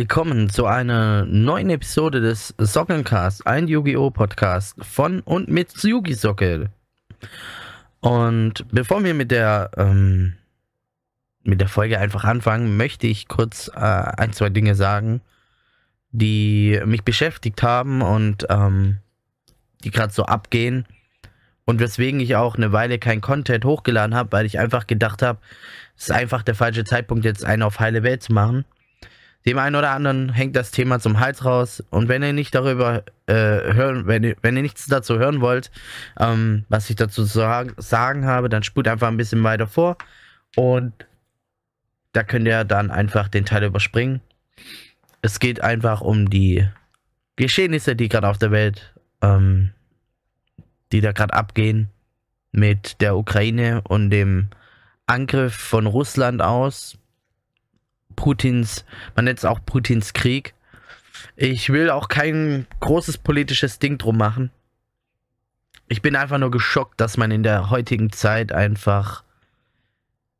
Willkommen zu einer neuen Episode des Sockencast, ein Yu-Gi-Oh! Podcast von und mit Yugi Sockel. Und bevor wir mit der, ähm, mit der Folge einfach anfangen, möchte ich kurz äh, ein, zwei Dinge sagen, die mich beschäftigt haben und ähm, die gerade so abgehen. Und weswegen ich auch eine Weile kein Content hochgeladen habe, weil ich einfach gedacht habe, es ist einfach der falsche Zeitpunkt, jetzt einen auf heile Welt zu machen. Dem einen oder anderen hängt das Thema zum Hals raus. Und wenn ihr nicht darüber äh, hören, wenn ihr, wenn ihr nichts dazu hören wollt, ähm, was ich dazu sagen, sagen habe, dann spult einfach ein bisschen weiter vor. Und da könnt ihr dann einfach den Teil überspringen. Es geht einfach um die Geschehnisse, die gerade auf der Welt, ähm, die da gerade abgehen mit der Ukraine und dem Angriff von Russland aus. Putins, man nennt es auch Putins Krieg. Ich will auch kein großes politisches Ding drum machen. Ich bin einfach nur geschockt, dass man in der heutigen Zeit einfach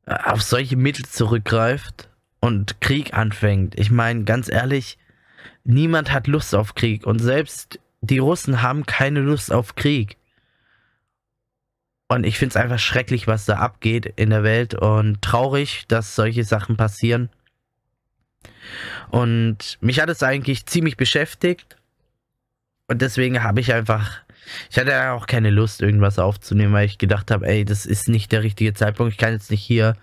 äh, auf solche Mittel zurückgreift und Krieg anfängt. Ich meine, ganz ehrlich, niemand hat Lust auf Krieg und selbst die Russen haben keine Lust auf Krieg. Und ich finde es einfach schrecklich, was da abgeht in der Welt und traurig, dass solche Sachen passieren. Und mich hat es eigentlich ziemlich beschäftigt. Und deswegen habe ich einfach, ich hatte auch keine Lust, irgendwas aufzunehmen, weil ich gedacht habe, ey, das ist nicht der richtige Zeitpunkt. Ich kann jetzt nicht hier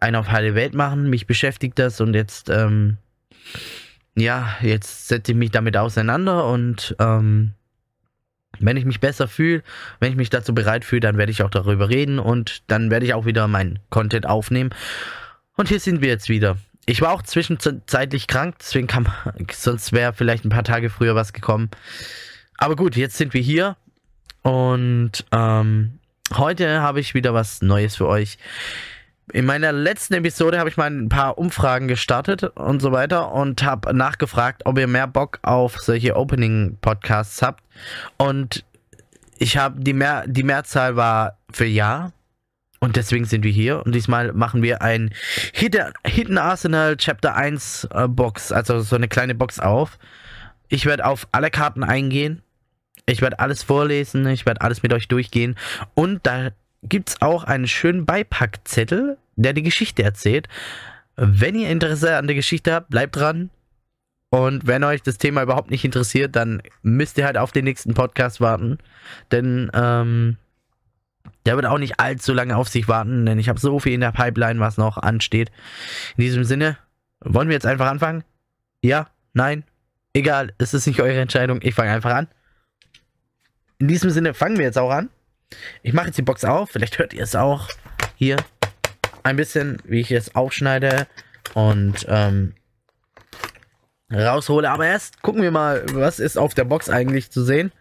einen auf heile Welt machen. Mich beschäftigt das und jetzt, ähm, ja, jetzt setze ich mich damit auseinander und ähm, wenn ich mich besser fühle, wenn ich mich dazu bereit fühle, dann werde ich auch darüber reden und dann werde ich auch wieder meinen Content aufnehmen. Und hier sind wir jetzt wieder. Ich war auch zwischenzeitlich krank, deswegen kam, sonst wäre vielleicht ein paar Tage früher was gekommen. Aber gut, jetzt sind wir hier und ähm, heute habe ich wieder was Neues für euch. In meiner letzten Episode habe ich mal ein paar Umfragen gestartet und so weiter und habe nachgefragt, ob ihr mehr Bock auf solche Opening-Podcasts habt. Und ich habe die, mehr, die Mehrzahl war für Ja. Und deswegen sind wir hier. Und diesmal machen wir ein Hidden Arsenal Chapter 1 äh, Box, also so eine kleine Box auf. Ich werde auf alle Karten eingehen. Ich werde alles vorlesen. Ich werde alles mit euch durchgehen. Und da gibt es auch einen schönen Beipackzettel, der die Geschichte erzählt. Wenn ihr Interesse an der Geschichte habt, bleibt dran. Und wenn euch das Thema überhaupt nicht interessiert, dann müsst ihr halt auf den nächsten Podcast warten. Denn ähm, der wird auch nicht allzu lange auf sich warten, denn ich habe so viel in der Pipeline, was noch ansteht. In diesem Sinne, wollen wir jetzt einfach anfangen? Ja? Nein? Egal, es ist nicht eure Entscheidung. Ich fange einfach an. In diesem Sinne fangen wir jetzt auch an. Ich mache jetzt die Box auf. Vielleicht hört ihr es auch hier ein bisschen, wie ich es aufschneide und ähm, raushole. Aber erst gucken wir mal, was ist auf der Box eigentlich zu sehen.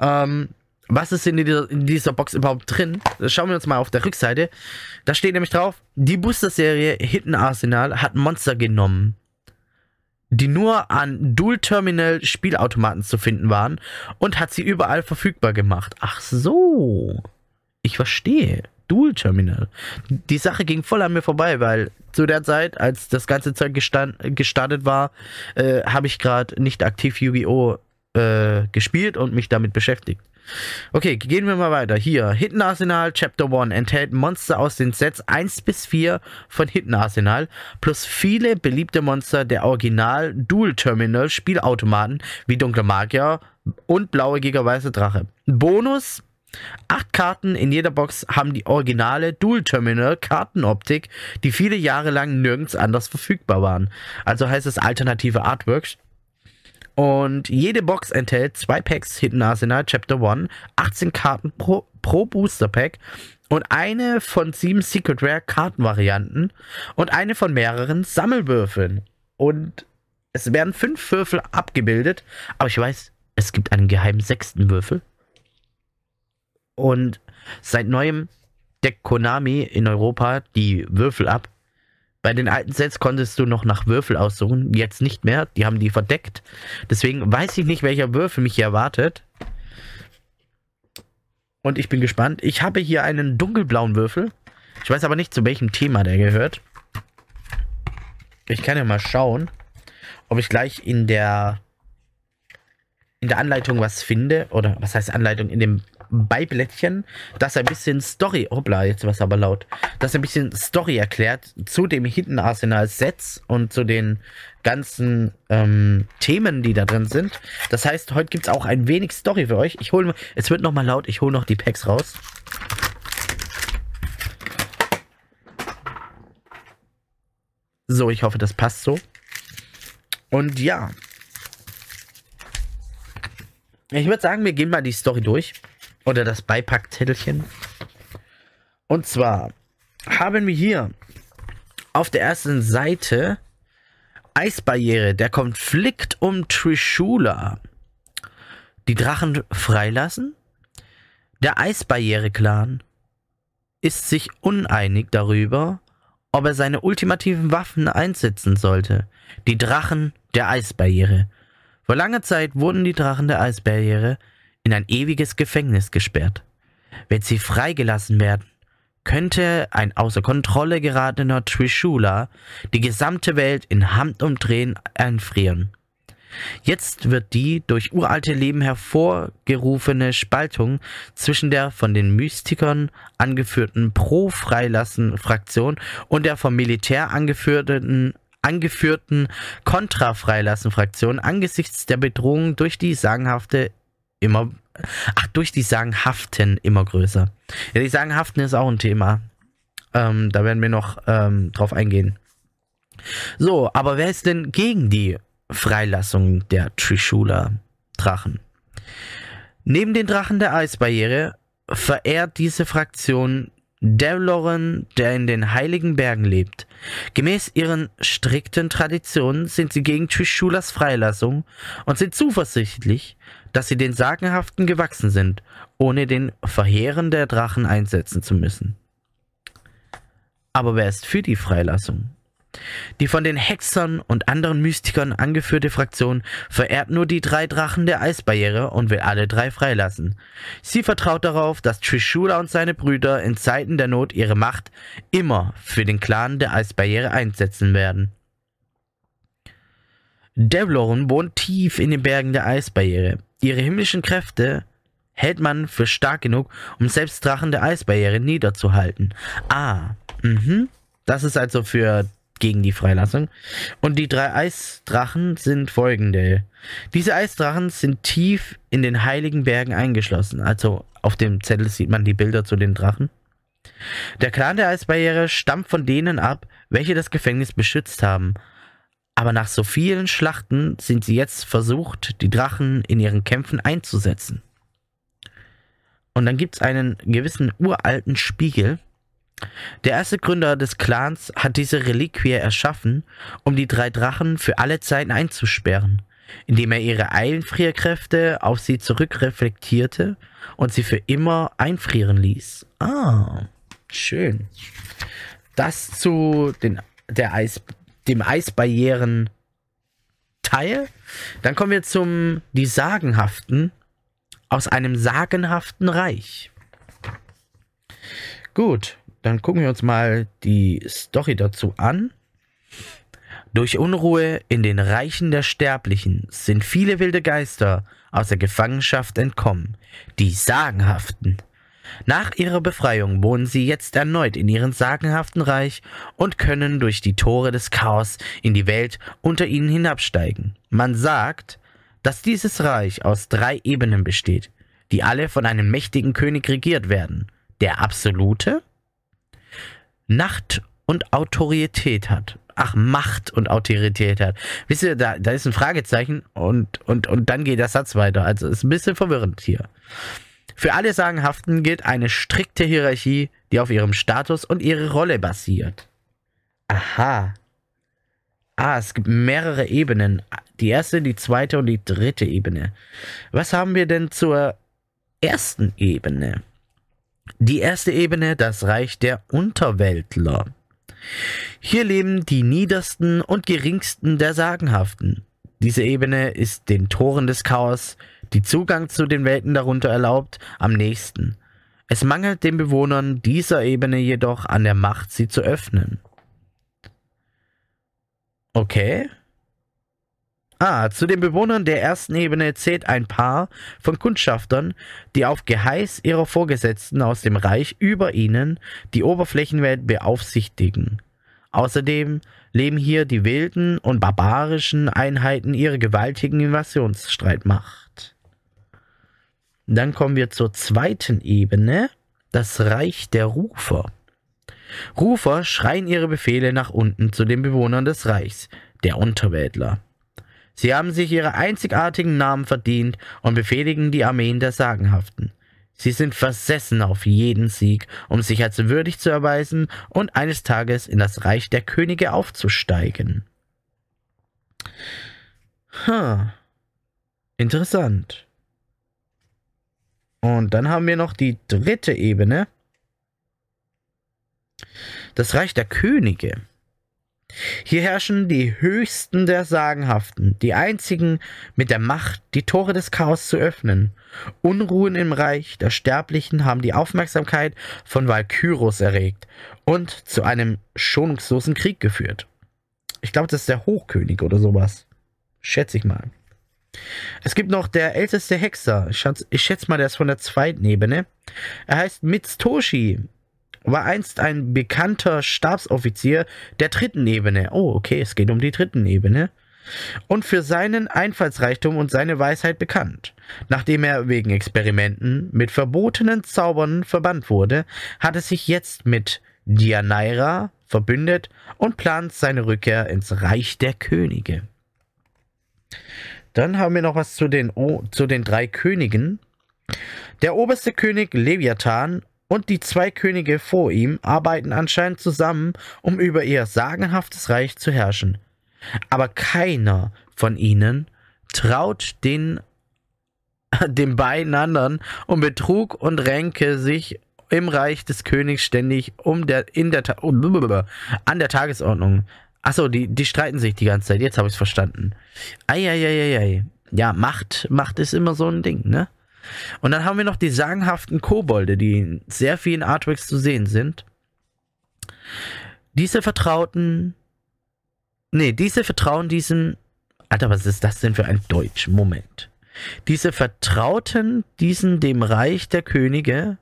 Ähm, was ist in dieser, in dieser Box überhaupt drin? Das schauen wir uns mal auf der Rückseite. Da steht nämlich drauf, die Booster-Serie Hidden Arsenal hat Monster genommen, die nur an Dual-Terminal-Spielautomaten zu finden waren und hat sie überall verfügbar gemacht. Ach so. Ich verstehe. Dual-Terminal. Die Sache ging voll an mir vorbei, weil zu der Zeit, als das ganze Zeug gestartet war, äh, habe ich gerade nicht aktiv Yu-Gi-Oh! Äh, gespielt und mich damit beschäftigt. Okay, gehen wir mal weiter. Hier, Hidden Arsenal Chapter 1 enthält Monster aus den Sets 1 bis 4 von Hidden Arsenal plus viele beliebte Monster der Original Dual Terminal Spielautomaten wie Dunkler Magier und Blaue Weiße Drache. Bonus Acht Karten in jeder Box haben die originale Dual Terminal Kartenoptik, die viele Jahre lang nirgends anders verfügbar waren. Also heißt es alternative Artworks. Und jede Box enthält zwei Packs Hidden Arsenal Chapter 1, 18 Karten pro, pro Booster Pack und eine von sieben Secret Rare Kartenvarianten und eine von mehreren Sammelwürfeln. Und es werden fünf Würfel abgebildet, aber ich weiß, es gibt einen geheimen sechsten Würfel. Und seit neuem deckt Konami in Europa die Würfel ab bei den alten Sets konntest du noch nach Würfel aussuchen, jetzt nicht mehr. Die haben die verdeckt. Deswegen weiß ich nicht, welcher Würfel mich hier erwartet. Und ich bin gespannt. Ich habe hier einen dunkelblauen Würfel. Ich weiß aber nicht, zu welchem Thema der gehört. Ich kann ja mal schauen, ob ich gleich in der in der Anleitung was finde, oder was heißt Anleitung, in dem Beiblättchen, das ein bisschen Story, hoppla, jetzt war es aber laut, das ein bisschen Story erklärt zu dem Hidden Arsenal Sets und zu den ganzen ähm, Themen, die da drin sind. Das heißt, heute gibt es auch ein wenig Story für euch. Ich hole, es wird nochmal laut, ich hole noch die Packs raus. So, ich hoffe, das passt so. Und ja, ich würde sagen, wir gehen mal die Story durch. Oder das Beipackzettelchen. Und zwar haben wir hier auf der ersten Seite Eisbarriere, der Konflikt um Trishula. Die Drachen freilassen? Der Eisbarriere-Clan ist sich uneinig darüber, ob er seine ultimativen Waffen einsetzen sollte. Die Drachen der Eisbarriere. Vor langer Zeit wurden die Drachen der Eisbarriere in ein ewiges Gefängnis gesperrt. Wenn sie freigelassen werden, könnte ein außer Kontrolle geratener Trishula die gesamte Welt in Handumdrehen einfrieren. Jetzt wird die durch uralte Leben hervorgerufene Spaltung zwischen der von den Mystikern angeführten Pro-Freilassen-Fraktion und der vom Militär angeführten angeführten Kontra-Freilassen-Fraktion angesichts der Bedrohung durch die sagenhafte immer, ach, durch die sagenhaften immer größer. Ja, die sagenhaften ist auch ein Thema. Ähm, da werden wir noch ähm, drauf eingehen. So, aber wer ist denn gegen die Freilassung der Trishula-Drachen? Neben den Drachen der Eisbarriere verehrt diese Fraktion Devloren, der in den Heiligen Bergen lebt. Gemäß ihren strikten Traditionen sind sie gegen Trishulas Freilassung und sind zuversichtlich, dass sie den Sagenhaften gewachsen sind, ohne den Verheeren der Drachen einsetzen zu müssen. Aber wer ist für die Freilassung? Die von den Hexern und anderen Mystikern angeführte Fraktion verehrt nur die drei Drachen der Eisbarriere und will alle drei freilassen. Sie vertraut darauf, dass Trishula und seine Brüder in Zeiten der Not ihre Macht immer für den Clan der Eisbarriere einsetzen werden. Devlorn wohnt tief in den Bergen der Eisbarriere. Ihre himmlischen Kräfte hält man für stark genug, um selbst Drachen der Eisbarriere niederzuhalten. Ah, mhm. Das ist also für gegen die Freilassung. Und die drei Eisdrachen sind folgende. Diese Eisdrachen sind tief in den heiligen Bergen eingeschlossen. Also auf dem Zettel sieht man die Bilder zu den Drachen. Der Clan der Eisbarriere stammt von denen ab, welche das Gefängnis beschützt haben. Aber nach so vielen Schlachten sind sie jetzt versucht, die Drachen in ihren Kämpfen einzusetzen. Und dann gibt es einen gewissen uralten Spiegel, der erste Gründer des Clans hat diese Reliquie erschaffen, um die drei Drachen für alle Zeiten einzusperren, indem er ihre Einfrierkräfte auf sie zurückreflektierte und sie für immer einfrieren ließ. Ah, schön. Das zu den, der Eis, dem Eisbarrieren Teil. Dann kommen wir zum die Sagenhaften aus einem sagenhaften Reich. Gut, dann gucken wir uns mal die Story dazu an. Durch Unruhe in den Reichen der Sterblichen sind viele wilde Geister aus der Gefangenschaft entkommen, die Sagenhaften. Nach ihrer Befreiung wohnen sie jetzt erneut in ihrem sagenhaften Reich und können durch die Tore des Chaos in die Welt unter ihnen hinabsteigen. Man sagt, dass dieses Reich aus drei Ebenen besteht, die alle von einem mächtigen König regiert werden. Der Absolute, Nacht und Autorität hat. Ach, Macht und Autorität hat. Wisst ihr, da, da ist ein Fragezeichen und, und, und dann geht der Satz weiter. Also ist ein bisschen verwirrend hier. Für alle Sagenhaften gilt eine strikte Hierarchie, die auf ihrem Status und ihre Rolle basiert. Aha. Ah, es gibt mehrere Ebenen. Die erste, die zweite und die dritte Ebene. Was haben wir denn zur ersten Ebene? Die erste Ebene, das Reich der Unterweltler. Hier leben die niedersten und geringsten der Sagenhaften. Diese Ebene ist den Toren des Chaos, die Zugang zu den Welten darunter erlaubt, am nächsten. Es mangelt den Bewohnern dieser Ebene jedoch an der Macht, sie zu öffnen. Okay. Ah, zu den Bewohnern der ersten Ebene zählt ein Paar von Kundschaftern, die auf Geheiß ihrer Vorgesetzten aus dem Reich über ihnen die Oberflächenwelt beaufsichtigen. Außerdem leben hier die wilden und barbarischen Einheiten ihrer gewaltigen Invasionsstreitmacht. Dann kommen wir zur zweiten Ebene, das Reich der Rufer. Rufer schreien ihre Befehle nach unten zu den Bewohnern des Reichs, der Unterweltler. Sie haben sich ihre einzigartigen Namen verdient und befehligen die Armeen der Sagenhaften. Sie sind versessen auf jeden Sieg, um sich als würdig zu erweisen und eines Tages in das Reich der Könige aufzusteigen. Hm. Interessant. Und dann haben wir noch die dritte Ebene. Das Reich der Könige. Hier herrschen die höchsten der Sagenhaften, die einzigen mit der Macht, die Tore des Chaos zu öffnen. Unruhen im Reich der Sterblichen haben die Aufmerksamkeit von Valkyros erregt und zu einem schonungslosen Krieg geführt. Ich glaube, das ist der Hochkönig oder sowas. Schätze ich mal. Es gibt noch der älteste Hexer. Ich schätze, mal, der ist von der zweiten Ebene. Er heißt Mitstoshi war einst ein bekannter Stabsoffizier der dritten Ebene. Oh, okay, es geht um die dritten Ebene. Und für seinen Einfallsreichtum und seine Weisheit bekannt. Nachdem er wegen Experimenten mit verbotenen Zaubern verbannt wurde, hat er sich jetzt mit Dianaira verbündet und plant seine Rückkehr ins Reich der Könige. Dann haben wir noch was zu den, o zu den drei Königen. Der oberste König Leviathan und die zwei Könige vor ihm arbeiten anscheinend zusammen, um über ihr sagenhaftes Reich zu herrschen. Aber keiner von ihnen traut den, den beiden anderen um Betrug und Ränke sich im Reich des Königs ständig um der, in der, an der Tagesordnung. Achso, die, die streiten sich die ganze Zeit. Jetzt habe ich es verstanden. Eieieiei. Ja, Macht, Macht ist immer so ein Ding, ne? Und dann haben wir noch die sagenhaften Kobolde, die in sehr vielen Artworks zu sehen sind. Diese vertrauten. Nee, diese vertrauen diesen. Alter, was ist das denn für ein Deutsch? Moment. Diese vertrauten diesen dem Reich der Könige.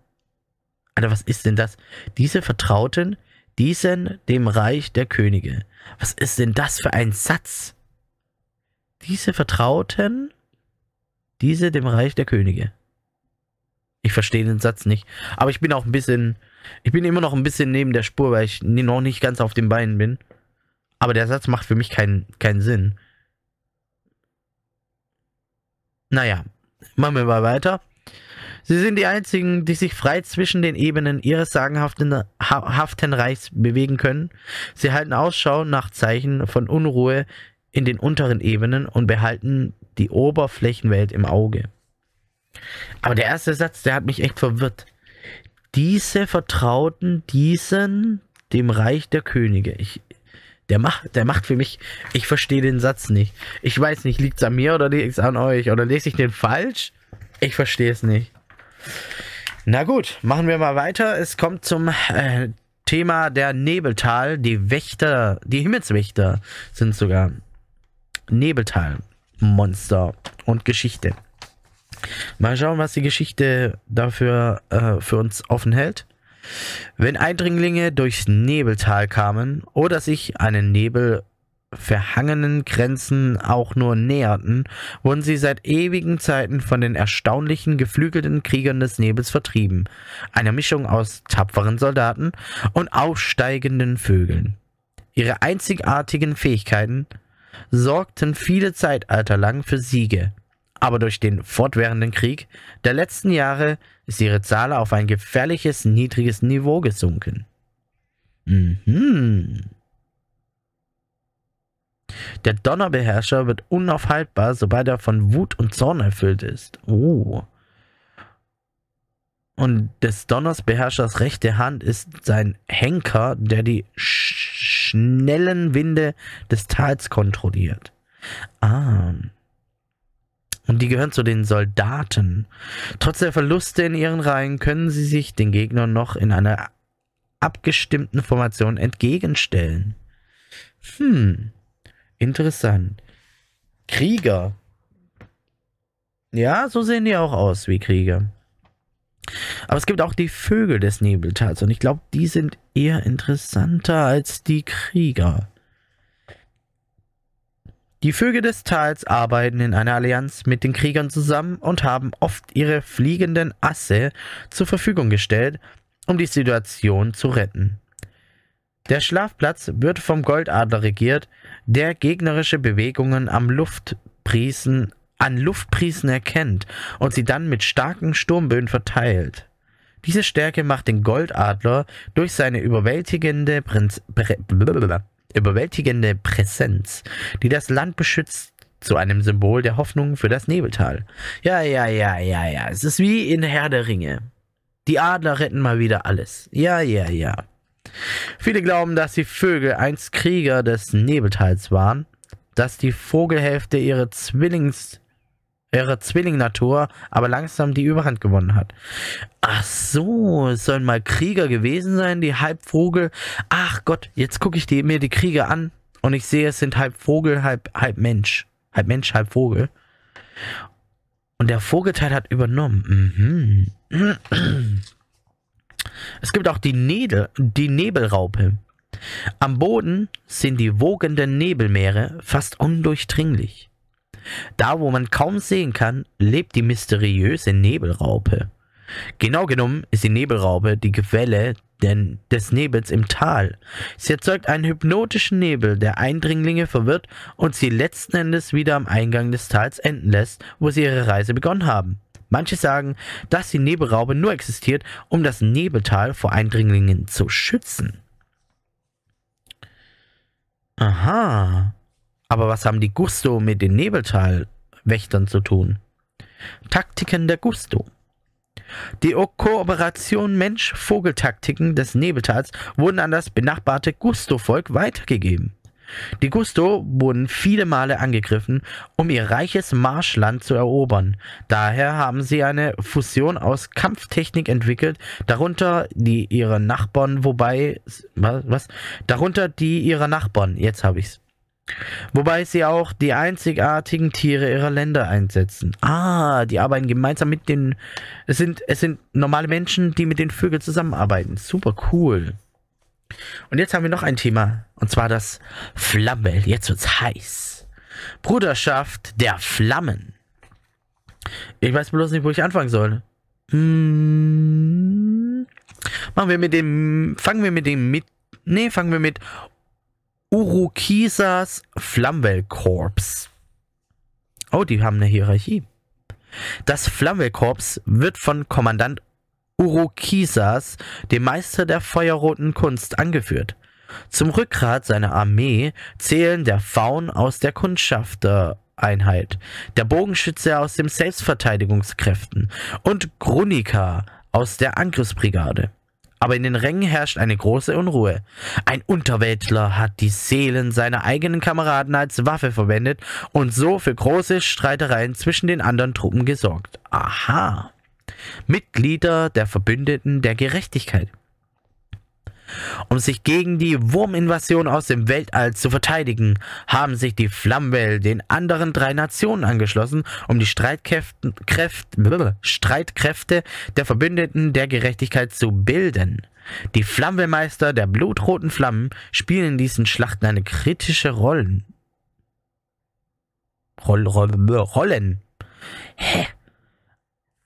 Alter, was ist denn das? Diese vertrauten diesen dem Reich der Könige. Was ist denn das für ein Satz? Diese vertrauten diese dem Reich der Könige. Ich verstehe den Satz nicht. Aber ich bin auch ein bisschen. Ich bin immer noch ein bisschen neben der Spur, weil ich noch nicht ganz auf den Beinen bin. Aber der Satz macht für mich keinen keinen Sinn. Naja, machen wir mal weiter. Sie sind die einzigen, die sich frei zwischen den Ebenen ihres sagenhaften haften Reichs bewegen können. Sie halten Ausschau nach Zeichen von Unruhe in den unteren Ebenen und behalten die Oberflächenwelt im Auge. Aber der erste Satz, der hat mich echt verwirrt. Diese vertrauten diesen dem Reich der Könige. Ich, der macht, der macht für mich, ich verstehe den Satz nicht. Ich weiß nicht, liegt es an mir oder liegt es an euch? Oder lese ich den falsch? Ich verstehe es nicht. Na gut, machen wir mal weiter. Es kommt zum äh, Thema der Nebeltal. Die Wächter, die Himmelswächter sind sogar Nebeltal. Monster und Geschichte. Mal schauen, was die Geschichte dafür äh, für uns offen hält. Wenn Eindringlinge durchs Nebeltal kamen oder sich einen Nebel verhangenen Grenzen auch nur näherten, wurden sie seit ewigen Zeiten von den erstaunlichen geflügelten Kriegern des Nebels vertrieben, einer Mischung aus tapferen Soldaten und aufsteigenden Vögeln. Ihre einzigartigen Fähigkeiten sorgten viele Zeitalter lang für Siege. Aber durch den fortwährenden Krieg der letzten Jahre ist ihre Zahl auf ein gefährliches niedriges Niveau gesunken. Mhm. Der Donnerbeherrscher wird unaufhaltbar, sobald er von Wut und Zorn erfüllt ist. Oh. Und des Donners Beherrschers rechte Hand ist sein Henker, der die schnellen Winde des Tals kontrolliert. Ah. Und die gehören zu den Soldaten. Trotz der Verluste in ihren Reihen können sie sich den Gegnern noch in einer abgestimmten Formation entgegenstellen. Hm, interessant. Krieger. Ja, so sehen die auch aus wie Krieger. Aber es gibt auch die Vögel des Nebeltals und ich glaube, die sind eher interessanter als die Krieger. Die Vögel des Tals arbeiten in einer Allianz mit den Kriegern zusammen und haben oft ihre fliegenden Asse zur Verfügung gestellt, um die Situation zu retten. Der Schlafplatz wird vom Goldadler regiert, der gegnerische Bewegungen am Luftpriesen, an Luftpriesen erkennt und sie dann mit starken Sturmböen verteilt. Diese Stärke macht den Goldadler durch seine überwältigende, Prinz, Prä, überwältigende Präsenz, die das Land beschützt, zu einem Symbol der Hoffnung für das Nebeltal. Ja, ja, ja, ja, ja. Es ist wie in Herr der Ringe. Die Adler retten mal wieder alles. Ja, ja, ja. Viele glauben, dass die Vögel einst Krieger des Nebeltals waren, dass die Vogelhälfte ihre Zwillings ihre Zwillingnatur aber langsam die Überhand gewonnen hat. Ach so, es sollen mal Krieger gewesen sein, die halb Vogel. Ach Gott, jetzt gucke ich die, mir die Krieger an und ich sehe, es sind halb Vogel, halb, halb Mensch. Halb Mensch, halb Vogel. Und der Vogelteil hat übernommen. Mhm. Es gibt auch die, Nedel, die Nebelraupe. Am Boden sind die wogenden Nebelmeere fast undurchdringlich. Da, wo man kaum sehen kann, lebt die mysteriöse Nebelraupe. Genau genommen ist die Nebelraupe die Quelle des Nebels im Tal. Sie erzeugt einen hypnotischen Nebel, der Eindringlinge verwirrt und sie letzten Endes wieder am Eingang des Tals enden lässt, wo sie ihre Reise begonnen haben. Manche sagen, dass die Nebelraupe nur existiert, um das Nebeltal vor Eindringlingen zu schützen. Aha. Aber was haben die Gusto mit den Nebeltalwächtern zu tun? Taktiken der Gusto. Die Kooperation Mensch-Vogel-Taktiken des Nebeltals wurden an das benachbarte Gusto-Volk weitergegeben. Die Gusto wurden viele Male angegriffen, um ihr reiches Marschland zu erobern. Daher haben sie eine Fusion aus Kampftechnik entwickelt, darunter die ihrer Nachbarn, wobei was, was? Darunter die ihrer Nachbarn. Jetzt habe ich's. Wobei sie auch die einzigartigen Tiere ihrer Länder einsetzen. Ah, die arbeiten gemeinsam mit den. Es sind, es sind normale Menschen, die mit den Vögeln zusammenarbeiten. Super cool. Und jetzt haben wir noch ein Thema, und zwar das Flammenwelt. Jetzt wird's heiß. Bruderschaft der Flammen. Ich weiß bloß nicht, wo ich anfangen soll. Hm. Machen wir mit dem. Fangen wir mit dem mit. Nee, fangen wir mit Urukisas Flammwellkorps. Oh, die haben eine Hierarchie. Das Flammwellkorps wird von Kommandant Urukisas, dem Meister der feuerroten Kunst, angeführt. Zum Rückgrat seiner Armee zählen der Faun aus der Kundschaftereinheit, der Bogenschütze aus den Selbstverteidigungskräften und Grunika aus der Angriffsbrigade. Aber in den Rängen herrscht eine große Unruhe. Ein Unterweltler hat die Seelen seiner eigenen Kameraden als Waffe verwendet und so für große Streitereien zwischen den anderen Truppen gesorgt. Aha. Mitglieder der Verbündeten der Gerechtigkeit. Um sich gegen die Wurminvasion aus dem Weltall zu verteidigen, haben sich die Flammwell den anderen drei Nationen angeschlossen, um die Streitkräfte, Streitkräfte der Verbündeten der Gerechtigkeit zu bilden. Die Flammwellmeister der blutroten Flammen spielen in diesen Schlachten eine kritische Rolle. Roll, Roll, Rollen. Hä?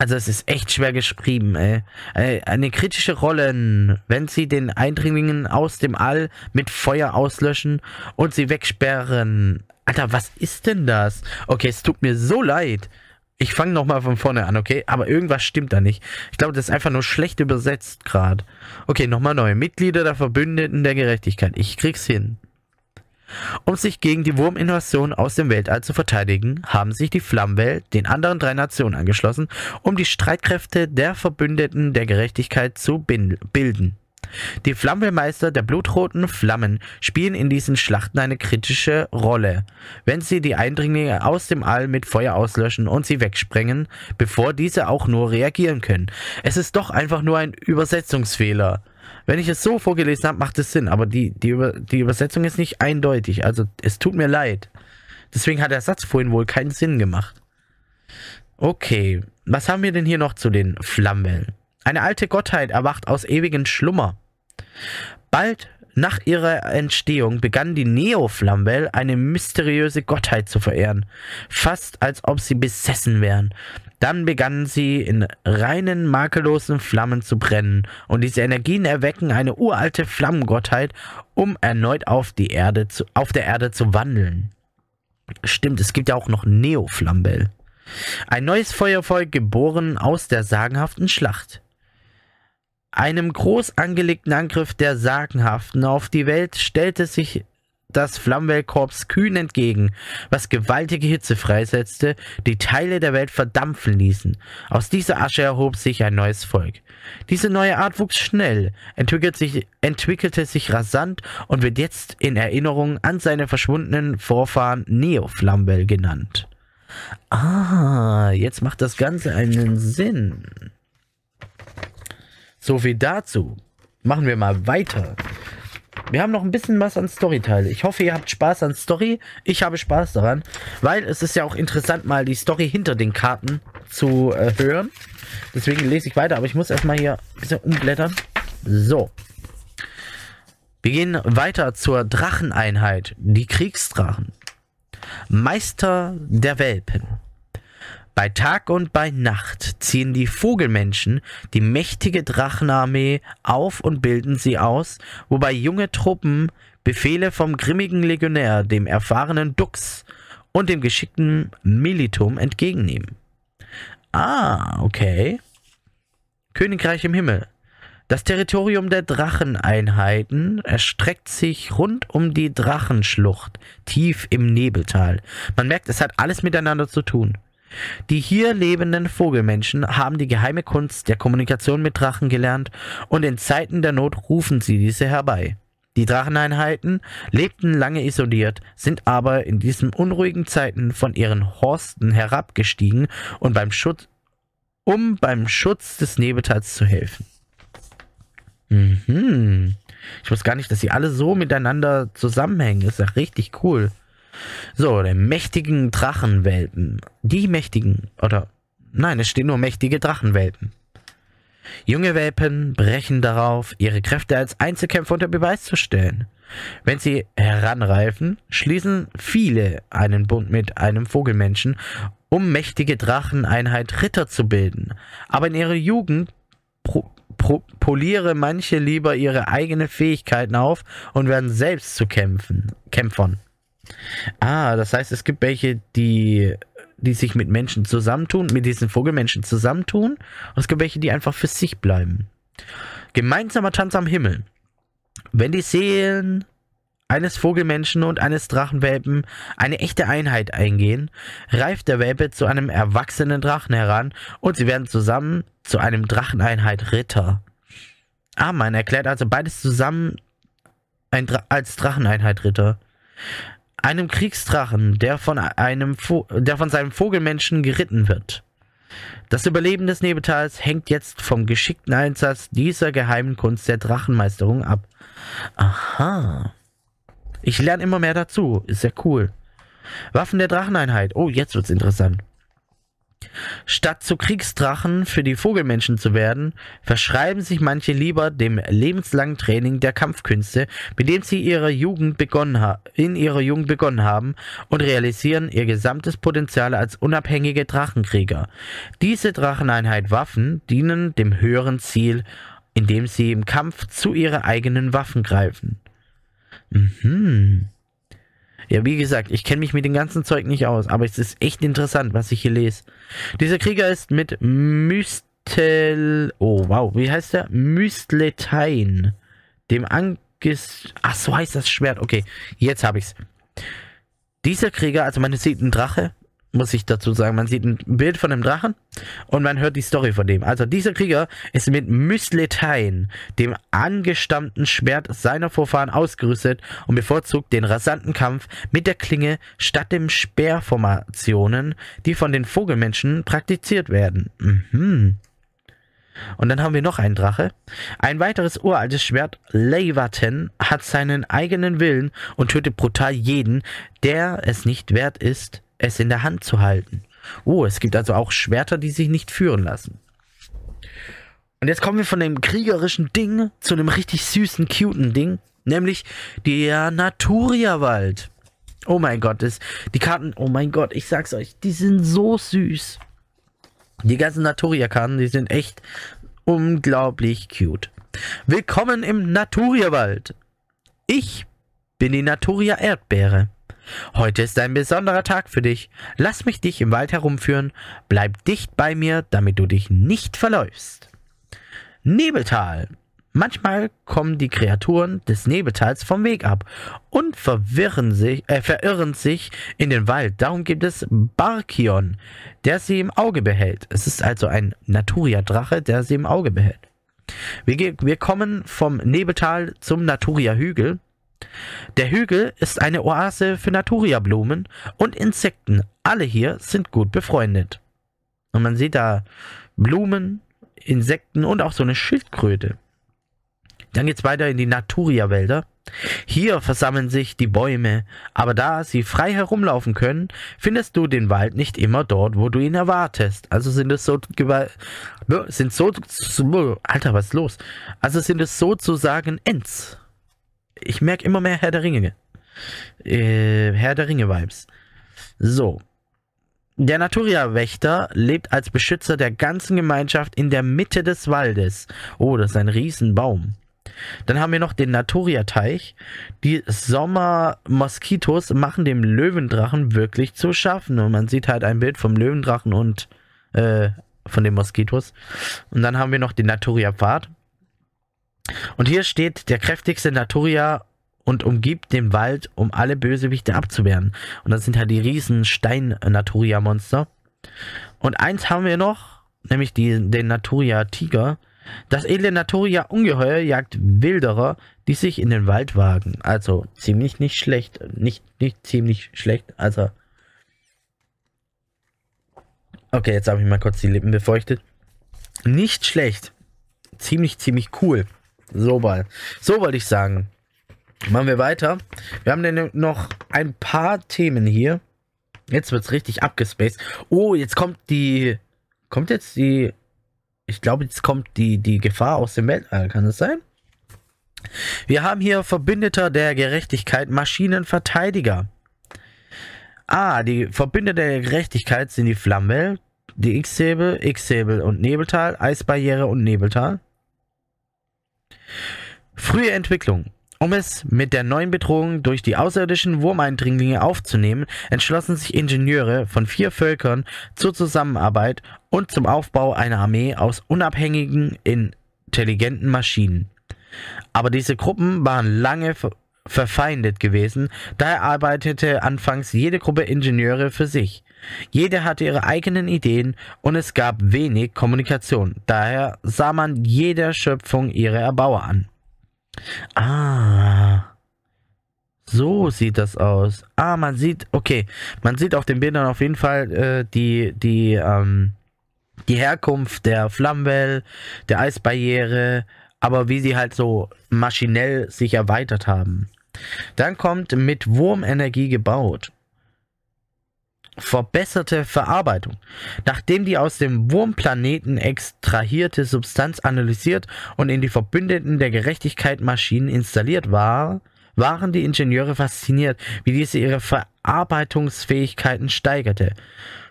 Also es ist echt schwer geschrieben, ey. Eine kritische Rolle, wenn sie den Eindringlingen aus dem All mit Feuer auslöschen und sie wegsperren. Alter, was ist denn das? Okay, es tut mir so leid. Ich fange nochmal von vorne an, okay? Aber irgendwas stimmt da nicht. Ich glaube, das ist einfach nur schlecht übersetzt gerade. Okay, nochmal neu. Mitglieder der Verbündeten der Gerechtigkeit. Ich krieg's hin. Um sich gegen die Wurminvasion aus dem Weltall zu verteidigen, haben sich die Flammenwelt den anderen drei Nationen angeschlossen, um die Streitkräfte der Verbündeten der Gerechtigkeit zu bilden. Die Flammenmeister der blutroten Flammen spielen in diesen Schlachten eine kritische Rolle, wenn sie die Eindringlinge aus dem All mit Feuer auslöschen und sie wegsprengen, bevor diese auch nur reagieren können. Es ist doch einfach nur ein Übersetzungsfehler. Wenn ich es so vorgelesen habe, macht es Sinn, aber die, die, Über die Übersetzung ist nicht eindeutig. Also es tut mir leid. Deswegen hat der Satz vorhin wohl keinen Sinn gemacht. Okay, was haben wir denn hier noch zu den Flammen? Eine alte Gottheit erwacht aus ewigen Schlummer. Bald nach ihrer Entstehung begann die Neo-Flamwell eine mysteriöse Gottheit zu verehren, fast als ob sie besessen wären. Dann begannen sie in reinen, makellosen Flammen zu brennen, und diese Energien erwecken eine uralte Flammengottheit, um erneut auf, die Erde zu, auf der Erde zu wandeln. Stimmt, es gibt ja auch noch Neo-Flammbell. Ein neues Feuervolk geboren aus der sagenhaften Schlacht. Einem groß angelegten Angriff der Sagenhaften auf die Welt stellte sich das Flammenwellkorps kühn entgegen, was gewaltige Hitze freisetzte, die Teile der Welt verdampfen ließen. Aus dieser Asche erhob sich ein neues Volk. Diese neue Art wuchs schnell, entwickelte sich, entwickelte sich rasant und wird jetzt in Erinnerung an seine verschwundenen Vorfahren Neo-Flammbell genannt. Ah, jetzt macht das Ganze einen Sinn. So viel dazu. Machen wir mal weiter. Wir haben noch ein bisschen was an Storyteile. Ich hoffe, ihr habt Spaß an Story. Ich habe Spaß daran, weil es ist ja auch interessant, mal die Story hinter den Karten zu äh, hören. Deswegen lese ich weiter, aber ich muss erstmal hier ein bisschen umblättern. So. Wir gehen weiter zur Dracheneinheit, die Kriegsdrachen. Meister der Welpen. Bei Tag und bei Nacht ziehen die Vogelmenschen die mächtige Drachenarmee auf und bilden sie aus, wobei junge Truppen Befehle vom grimmigen Legionär, dem erfahrenen Dux und dem geschickten Militum entgegennehmen. Ah, okay. Königreich im Himmel. Das Territorium der Dracheneinheiten erstreckt sich rund um die Drachenschlucht, tief im Nebeltal. Man merkt, es hat alles miteinander zu tun. Die hier lebenden Vogelmenschen haben die geheime Kunst der Kommunikation mit Drachen gelernt und in Zeiten der Not rufen sie diese herbei. Die Dracheneinheiten lebten lange isoliert, sind aber in diesen unruhigen Zeiten von ihren Horsten herabgestiegen und beim Schutz, um beim Schutz des Nebeltals zu helfen. Mhm. Ich wusste gar nicht, dass sie alle so miteinander zusammenhängen. Ist ja richtig cool. So, der mächtigen Drachenwelpen. Die mächtigen, oder nein, es steht nur mächtige Drachenwelpen. Junge Welpen brechen darauf, ihre Kräfte als Einzelkämpfer unter Beweis zu stellen. Wenn sie heranreifen, schließen viele einen Bund mit einem Vogelmenschen, um mächtige Dracheneinheit Ritter zu bilden. Aber in ihrer Jugend pro, pro, poliere manche lieber ihre eigenen Fähigkeiten auf und werden selbst zu kämpfen, Kämpfern. Ah, das heißt, es gibt welche, die, die sich mit Menschen zusammentun, mit diesen Vogelmenschen zusammentun. Und es gibt welche, die einfach für sich bleiben. Gemeinsamer Tanz am Himmel. Wenn die Seelen eines Vogelmenschen und eines Drachenwelpen eine echte Einheit eingehen, reift der Welpe zu einem erwachsenen Drachen heran und sie werden zusammen zu einem Dracheneinheit Ritter. Ah, man erklärt also beides zusammen Dra als Dracheneinheit Ritter einem Kriegsdrachen, der von, einem der von seinem Vogelmenschen geritten wird. Das Überleben des Nebeltals hängt jetzt vom geschickten Einsatz dieser geheimen Kunst der Drachenmeisterung ab. Aha. Ich lerne immer mehr dazu. Ist ja cool. Waffen der Dracheneinheit. Oh, jetzt wird's interessant. Statt zu Kriegsdrachen für die Vogelmenschen zu werden, verschreiben sich manche lieber dem lebenslangen Training der Kampfkünste, mit dem sie ihre Jugend begonnen in ihrer Jugend begonnen haben und realisieren ihr gesamtes Potenzial als unabhängige Drachenkrieger. Diese Dracheneinheit Waffen dienen dem höheren Ziel, indem sie im Kampf zu ihrer eigenen Waffen greifen. Mhm. Ja, wie gesagt, ich kenne mich mit dem ganzen Zeug nicht aus, aber es ist echt interessant, was ich hier lese. Dieser Krieger ist mit Mystel... Oh, wow, wie heißt der? Mystletein. Dem Angis... Ach, so heißt das Schwert. Okay, jetzt habe ich's. Dieser Krieger, also man sieht einen Drache, muss ich dazu sagen. Man sieht ein Bild von einem Drachen und man hört die Story von dem. Also dieser Krieger ist mit Mysletein, dem angestammten Schwert seiner Vorfahren, ausgerüstet und bevorzugt den rasanten Kampf mit der Klinge statt dem Speerformationen, die von den Vogelmenschen praktiziert werden. Mhm. Und dann haben wir noch einen Drache. Ein weiteres uraltes Schwert, Leivaten, hat seinen eigenen Willen und tötet brutal jeden, der es nicht wert ist, es in der Hand zu halten. Oh, es gibt also auch Schwerter, die sich nicht führen lassen. Und jetzt kommen wir von dem kriegerischen Ding zu einem richtig süßen, cuten Ding, nämlich der Naturia-Wald. Oh mein Gott, das, die Karten, oh mein Gott, ich sag's euch, die sind so süß. Die ganzen Naturia-Karten, die sind echt unglaublich cute. Willkommen im Naturia-Wald. Ich bin die Naturia Erdbeere. Heute ist ein besonderer Tag für dich. Lass mich dich im Wald herumführen. Bleib dicht bei mir, damit du dich nicht verläufst. Nebeltal. Manchmal kommen die Kreaturen des Nebeltals vom Weg ab und sich, äh, verirren sich in den Wald. Darum gibt es Barkion, der sie im Auge behält. Es ist also ein Naturia-Drache, der sie im Auge behält. Wir, wir kommen vom Nebeltal zum Naturia-Hügel. Der Hügel ist eine Oase für Naturia-Blumen und Insekten. Alle hier sind gut befreundet. Und man sieht da Blumen, Insekten und auch so eine Schildkröte. Dann geht's weiter in die Naturia-Wälder. Hier versammeln sich die Bäume, aber da sie frei herumlaufen können, findest du den Wald nicht immer dort, wo du ihn erwartest. Also sind es so sind so Alter, was ist los? Also sind es sozusagen Ents. Ich merke immer mehr Herr der Ringe. Äh, Herr der Ringe Vibes. So, der Naturia-Wächter lebt als Beschützer der ganzen Gemeinschaft in der Mitte des Waldes. Oh, das ist ein Riesenbaum. Dann haben wir noch den Naturia-Teich. Die Sommer-Moskitos machen dem Löwendrachen wirklich zu schaffen. Und man sieht halt ein Bild vom Löwendrachen und äh, von den Moskitos. Und dann haben wir noch den Naturia-Pfad. Und hier steht der kräftigste Naturia und umgibt den Wald, um alle Bösewichte abzuwehren. Und das sind halt die riesen Stein-Naturia-Monster. Und eins haben wir noch, nämlich die, den Naturia-Tiger. Das edle Naturia-Ungeheuer jagt Wilderer, die sich in den Wald wagen. Also ziemlich nicht schlecht. Nicht, nicht ziemlich schlecht. Also. Okay, jetzt habe ich mal kurz die Lippen befeuchtet. Nicht schlecht. Ziemlich, ziemlich cool. So mal. So wollte ich sagen. Machen wir weiter. Wir haben denn noch ein paar Themen hier. Jetzt wird es richtig abgespaced. Oh, jetzt kommt die. Kommt jetzt die. Ich glaube, jetzt kommt die, die Gefahr aus dem Weltall. Kann das sein? Wir haben hier Verbündeter der Gerechtigkeit, Maschinenverteidiger. Ah, die Verbündete der Gerechtigkeit sind die Flammwelt, die X-Säbel, X-Säbel und Nebeltal, Eisbarriere und Nebeltal. Frühe Entwicklung. Um es mit der neuen Bedrohung durch die außerirdischen Wurmeindringlinge aufzunehmen, entschlossen sich Ingenieure von vier Völkern zur Zusammenarbeit und zum Aufbau einer Armee aus unabhängigen, intelligenten Maschinen. Aber diese Gruppen waren lange verfeindet gewesen, daher arbeitete anfangs jede Gruppe Ingenieure für sich. Jede hatte ihre eigenen Ideen und es gab wenig Kommunikation, daher sah man jeder Schöpfung ihre Erbauer an. Ah. So sieht das aus. Ah, man sieht, okay, man sieht auf den Bildern auf jeden Fall äh, die, die, ähm, die Herkunft der Flammenwell, der Eisbarriere, aber wie sie halt so maschinell sich erweitert haben. Dann kommt mit Wurmenergie gebaut verbesserte Verarbeitung. Nachdem die aus dem Wurmplaneten extrahierte Substanz analysiert und in die Verbündeten der Gerechtigkeit Maschinen installiert war, waren die Ingenieure fasziniert, wie diese ihre Verarbeitungsfähigkeiten steigerte.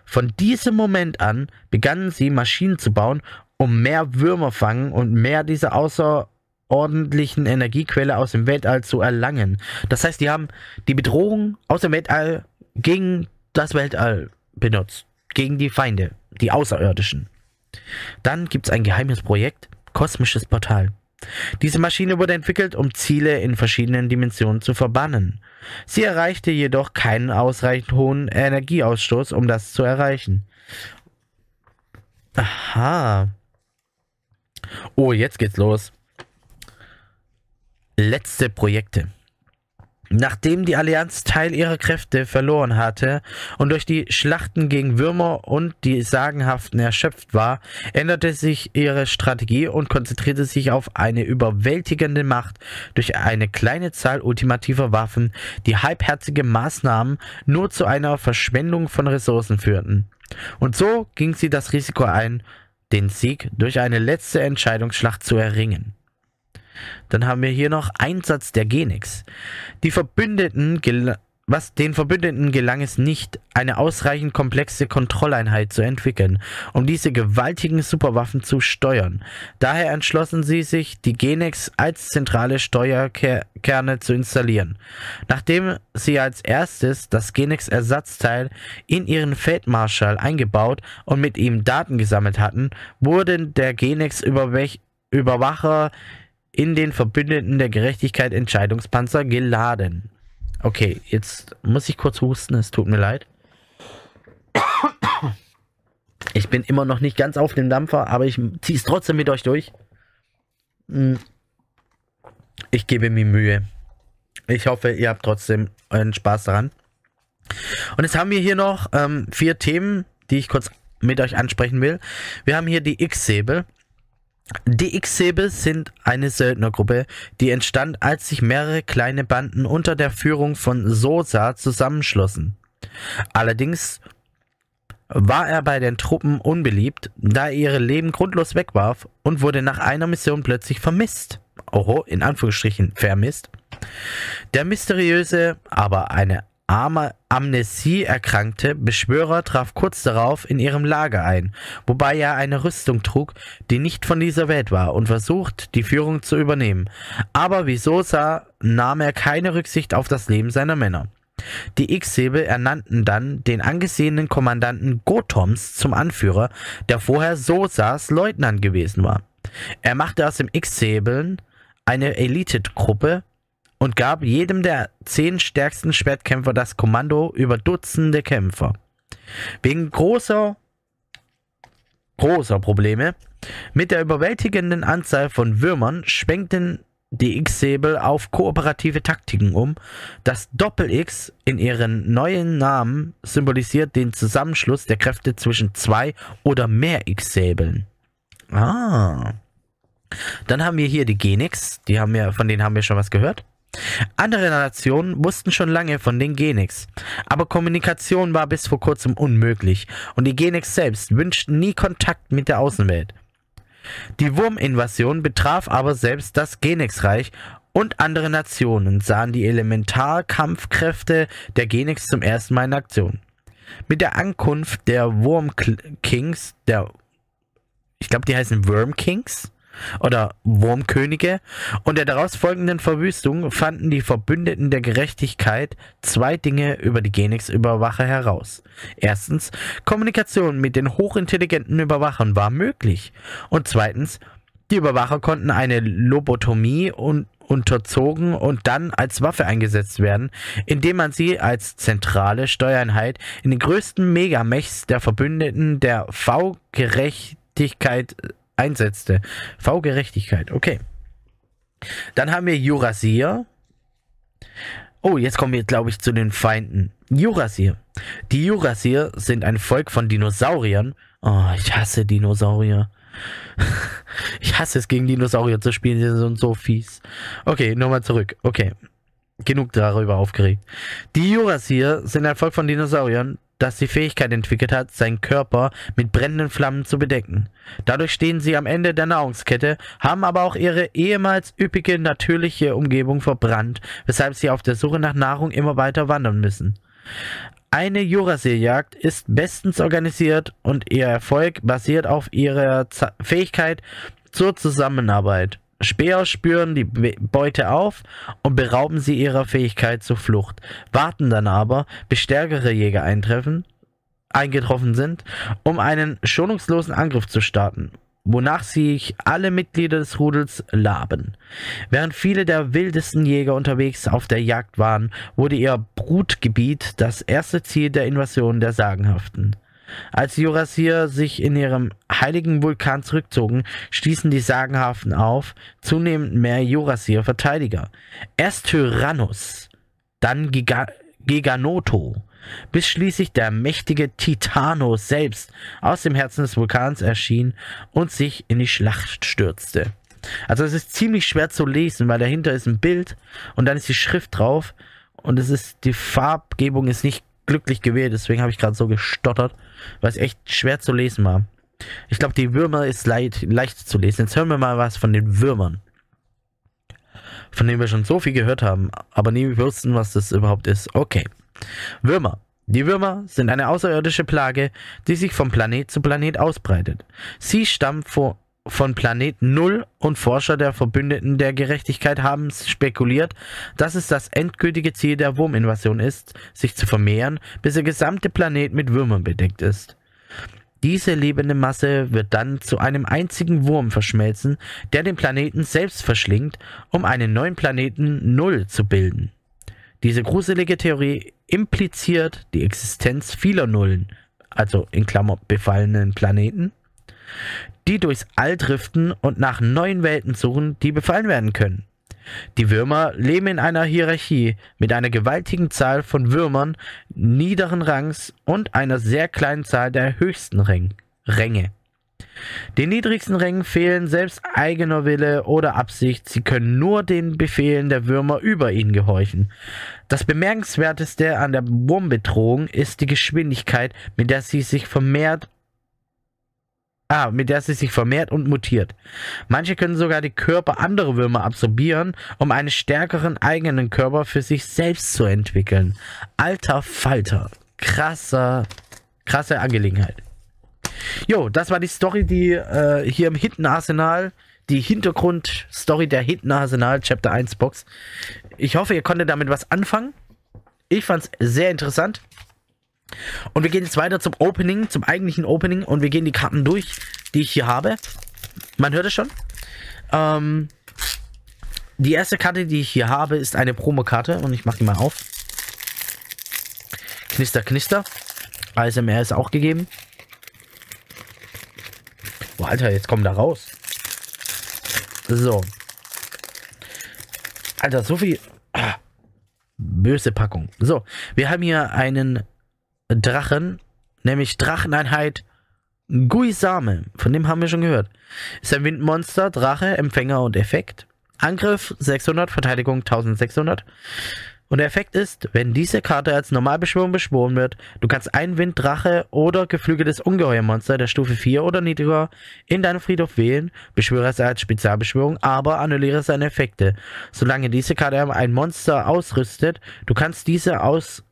Von diesem Moment an begannen sie Maschinen zu bauen, um mehr Würmer fangen und mehr dieser außerordentlichen Energiequelle aus dem Weltall zu erlangen. Das heißt, die haben die Bedrohung aus dem Weltall gegen das Weltall benutzt. Gegen die Feinde, die Außerirdischen. Dann gibt es ein geheimes Projekt, Kosmisches Portal. Diese Maschine wurde entwickelt, um Ziele in verschiedenen Dimensionen zu verbannen. Sie erreichte jedoch keinen ausreichend hohen Energieausstoß, um das zu erreichen. Aha. Oh, jetzt geht's los. Letzte Projekte. Nachdem die Allianz Teil ihrer Kräfte verloren hatte und durch die Schlachten gegen Würmer und die Sagenhaften erschöpft war, änderte sich ihre Strategie und konzentrierte sich auf eine überwältigende Macht durch eine kleine Zahl ultimativer Waffen, die halbherzige Maßnahmen nur zu einer Verschwendung von Ressourcen führten. Und so ging sie das Risiko ein, den Sieg durch eine letzte Entscheidungsschlacht zu erringen. Dann haben wir hier noch Einsatz der Genix. Die Verbündeten was den Verbündeten gelang es nicht, eine ausreichend komplexe Kontrolleinheit zu entwickeln, um diese gewaltigen Superwaffen zu steuern. Daher entschlossen sie sich, die Genex als zentrale Steuerkerne zu installieren. Nachdem sie als erstes das Genex-Ersatzteil in ihren Feldmarschall eingebaut und mit ihm Daten gesammelt hatten, wurden der Genex-Überwacher in den Verbündeten der Gerechtigkeit Entscheidungspanzer geladen. Okay, jetzt muss ich kurz husten, es tut mir leid. Ich bin immer noch nicht ganz auf dem Dampfer, aber ich ziehe es trotzdem mit euch durch. Hm. Ich gebe mir Mühe. Ich hoffe, ihr habt trotzdem euren Spaß daran. Und jetzt haben wir hier noch ähm, vier Themen, die ich kurz mit euch ansprechen will. Wir haben hier die X-Säbel. Die X-Säbel sind eine Söldnergruppe, die entstand, als sich mehrere kleine Banden unter der Führung von Sosa zusammenschlossen. Allerdings war er bei den Truppen unbeliebt, da er ihre Leben grundlos wegwarf und wurde nach einer Mission plötzlich vermisst. Oho, in Anführungsstrichen vermisst. Der mysteriöse, aber eine arme Amnesie erkrankte Beschwörer traf kurz darauf in ihrem Lager ein, wobei er eine Rüstung trug, die nicht von dieser Welt war, und versucht, die Führung zu übernehmen. Aber wie Sosa nahm er keine Rücksicht auf das Leben seiner Männer. Die X-Säbel ernannten dann den angesehenen Kommandanten Gotoms zum Anführer, der vorher Sosas Leutnant gewesen war. Er machte aus dem X-Säbeln eine Elite-Gruppe, und gab jedem der zehn stärksten Schwertkämpfer das Kommando über Dutzende Kämpfer. Wegen großer, großer Probleme mit der überwältigenden Anzahl von Würmern schwenkten die X-Säbel auf kooperative Taktiken um. Das Doppel-X in ihren neuen Namen symbolisiert den Zusammenschluss der Kräfte zwischen zwei oder mehr X-Säbeln. Ah. Dann haben wir hier die Genix, die haben wir, von denen haben wir schon was gehört. Andere Nationen wussten schon lange von den Genix, aber Kommunikation war bis vor kurzem unmöglich und die Genix selbst wünschten nie Kontakt mit der Außenwelt. Die Wurminvasion betraf aber selbst das Genix-Reich und andere Nationen sahen die Elementarkampfkräfte der Genix zum ersten Mal in Aktion. Mit der Ankunft der Wurm Kings, der ich glaube, die heißen Worm Kings, oder Wurmkönige und der daraus folgenden Verwüstung fanden die Verbündeten der Gerechtigkeit zwei Dinge über die Genix-Überwacher heraus. Erstens, Kommunikation mit den hochintelligenten Überwachern war möglich. Und zweitens, die Überwacher konnten eine Lobotomie und unterzogen und dann als Waffe eingesetzt werden, indem man sie als zentrale Steuereinheit in den größten Megamechs der Verbündeten der V-Gerechtigkeit einsetzte. V-Gerechtigkeit, okay. Dann haben wir Jurassier. Oh, jetzt kommen wir, glaube ich, zu den Feinden. Jurassier. Die Jurassier sind ein Volk von Dinosauriern. Oh, ich hasse Dinosaurier. ich hasse es, gegen Dinosaurier zu spielen. Die sind so fies. Okay, nochmal zurück. Okay. Genug darüber aufgeregt. Die Jurassier sind ein Volk von Dinosauriern, das die Fähigkeit entwickelt hat, seinen Körper mit brennenden Flammen zu bedecken. Dadurch stehen sie am Ende der Nahrungskette, haben aber auch ihre ehemals üppige natürliche Umgebung verbrannt, weshalb sie auf der Suche nach Nahrung immer weiter wandern müssen. Eine Jurassierjagd ist bestens organisiert und ihr Erfolg basiert auf ihrer Z Fähigkeit zur Zusammenarbeit. Speer spüren die Beute auf und berauben sie ihrer Fähigkeit zur Flucht, warten dann aber, bis stärkere Jäger eintreffen, eingetroffen sind, um einen schonungslosen Angriff zu starten, wonach sich alle Mitglieder des Rudels laben. Während viele der wildesten Jäger unterwegs auf der Jagd waren, wurde ihr Brutgebiet das erste Ziel der Invasion der Sagenhaften. Als die Jurassier sich in ihrem heiligen Vulkan zurückzogen, stießen die Sagenhaften auf zunehmend mehr Jurassier-Verteidiger. Erst Tyrannus dann Giga Giganoto, bis schließlich der mächtige Titano selbst aus dem Herzen des Vulkans erschien und sich in die Schlacht stürzte. Also es ist ziemlich schwer zu lesen, weil dahinter ist ein Bild und dann ist die Schrift drauf und es ist die Farbgebung ist nicht glücklich gewählt, deswegen habe ich gerade so gestottert, es echt schwer zu lesen war. Ich glaube, die Würmer ist leicht, leicht zu lesen. Jetzt hören wir mal was von den Würmern. Von denen wir schon so viel gehört haben, aber nie wussten, was das überhaupt ist. Okay. Würmer. Die Würmer sind eine außerirdische Plage, die sich von Planet zu Planet ausbreitet. Sie stammt vor, von Planet Null und Forscher der Verbündeten der Gerechtigkeit haben spekuliert, dass es das endgültige Ziel der Wurminvasion ist, sich zu vermehren, bis der gesamte Planet mit Würmern bedeckt ist. Diese lebende Masse wird dann zu einem einzigen Wurm verschmelzen, der den Planeten selbst verschlingt, um einen neuen Planeten Null zu bilden. Diese gruselige Theorie impliziert die Existenz vieler Nullen, also in Klammer befallenen Planeten, die durchs All driften und nach neuen Welten suchen, die befallen werden können. Die Würmer leben in einer Hierarchie mit einer gewaltigen Zahl von Würmern niederen Rangs und einer sehr kleinen Zahl der höchsten Ränge. Den niedrigsten Rängen fehlen selbst eigener Wille oder Absicht, sie können nur den Befehlen der Würmer über ihnen gehorchen. Das bemerkenswerteste an der Wurmbedrohung ist die Geschwindigkeit, mit der sie sich vermehrt Ah, mit der sie sich vermehrt und mutiert. Manche können sogar die Körper anderer Würmer absorbieren, um einen stärkeren eigenen Körper für sich selbst zu entwickeln. Alter Falter. Krasser, krasse Angelegenheit. Jo, das war die Story, die äh, hier im Hidden Arsenal, die Hintergrundstory der Hidden Arsenal Chapter 1 Box. Ich hoffe, ihr konntet damit was anfangen. Ich fand es sehr interessant. Und wir gehen jetzt weiter zum Opening, zum eigentlichen Opening und wir gehen die Karten durch, die ich hier habe. Man hört es schon. Ähm, die erste Karte, die ich hier habe, ist eine Promokarte und ich mache die mal auf. Knister, knister. ASMR ist auch gegeben. Boah, Alter, jetzt kommen da raus. So. Alter, so viel... Ah, böse Packung. So, wir haben hier einen Drachen, nämlich Dracheneinheit Guisame. Von dem haben wir schon gehört. Ist ein Windmonster, Drache, Empfänger und Effekt. Angriff 600, Verteidigung 1600. Und der Effekt ist, wenn diese Karte als Normalbeschwörung beschworen wird, du kannst einen Winddrache oder geflügeltes Ungeheuermonster der Stufe 4 oder niedriger in deinem Friedhof wählen, beschwöre es als Spezialbeschwörung, aber annulliere seine Effekte. Solange diese Karte ein Monster ausrüstet, du kannst diese aus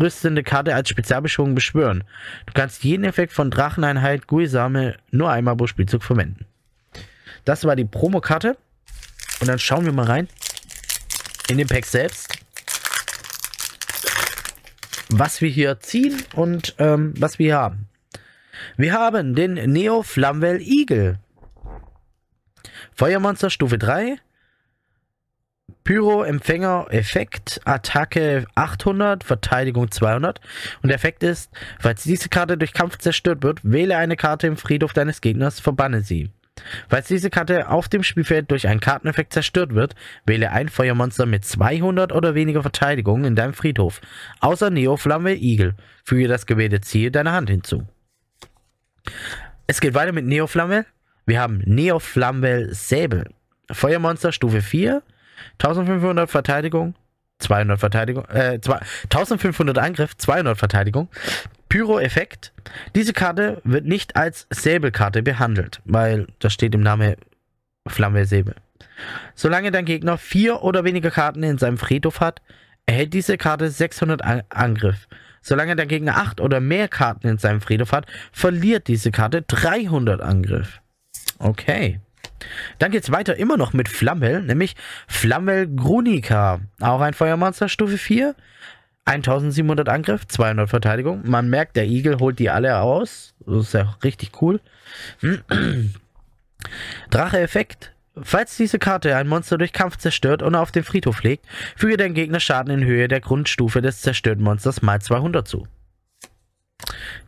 rüstende Karte als Spezialbeschwörung beschwören. Du kannst jeden Effekt von Dracheneinheit Guisame nur einmal pro Spielzug verwenden. Das war die Promokarte. Und dann schauen wir mal rein in den Pack selbst, was wir hier ziehen und ähm, was wir hier haben. Wir haben den Neo Flamwell Eagle. Feuermonster Stufe 3, Pyro, Empfänger, Effekt, Attacke 800, Verteidigung 200. Und der Effekt ist, falls diese Karte durch Kampf zerstört wird, wähle eine Karte im Friedhof deines Gegners, verbanne sie. Falls diese Karte auf dem Spielfeld durch einen Karteneffekt zerstört wird, wähle ein Feuermonster mit 200 oder weniger Verteidigung in deinem Friedhof, außer Neo Flamme Eagle. Füge das gewählte Ziel deiner Hand hinzu. Es geht weiter mit Neo Flamme. Wir haben Neo Flammwell Säbel. Feuermonster Stufe 4, 1500 Verteidigung, 200 Verteidigung, äh, 1500 Angriff, 200 Verteidigung. Pyro-Effekt. Diese Karte wird nicht als Säbelkarte behandelt, weil das steht im Namen Flamme Säbel. Solange dein Gegner vier oder weniger Karten in seinem Friedhof hat, erhält diese Karte 600 Angriff. Solange der Gegner acht oder mehr Karten in seinem Friedhof hat, verliert diese Karte 300 Angriff. Okay. Dann geht es weiter immer noch mit Flammel, nämlich Flammel Grunica. Auch ein Feuermonster Stufe 4. 1700 Angriff, 200 Verteidigung. Man merkt, der Igel holt die alle aus. Das ist ja richtig cool. Drache-Effekt. Falls diese Karte ein Monster durch Kampf zerstört und auf den Friedhof legt, füge dein Gegner Schaden in Höhe der Grundstufe des zerstörten Monsters mal 200 zu.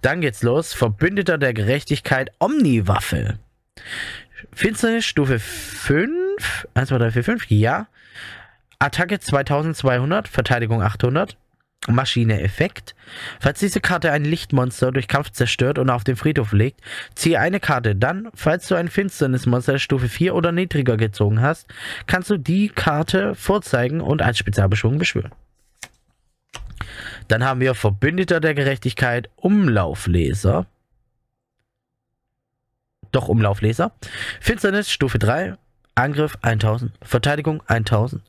Dann geht's los. Verbündeter der Gerechtigkeit Omni-Waffe. Finsternis Stufe 5. 1, 2, 3, 4, 5. Ja. Attacke 2200, Verteidigung 800. Maschine Effekt. Falls diese Karte ein Lichtmonster durch Kampf zerstört und auf den Friedhof legt, ziehe eine Karte. Dann, falls du ein Finsternismonster Stufe 4 oder niedriger gezogen hast, kannst du die Karte vorzeigen und als Spezialbeschwung beschwören. Dann haben wir Verbündeter der Gerechtigkeit, Umlaufleser. Doch Umlaufleser. Finsternis Stufe 3, Angriff 1000, Verteidigung 1000.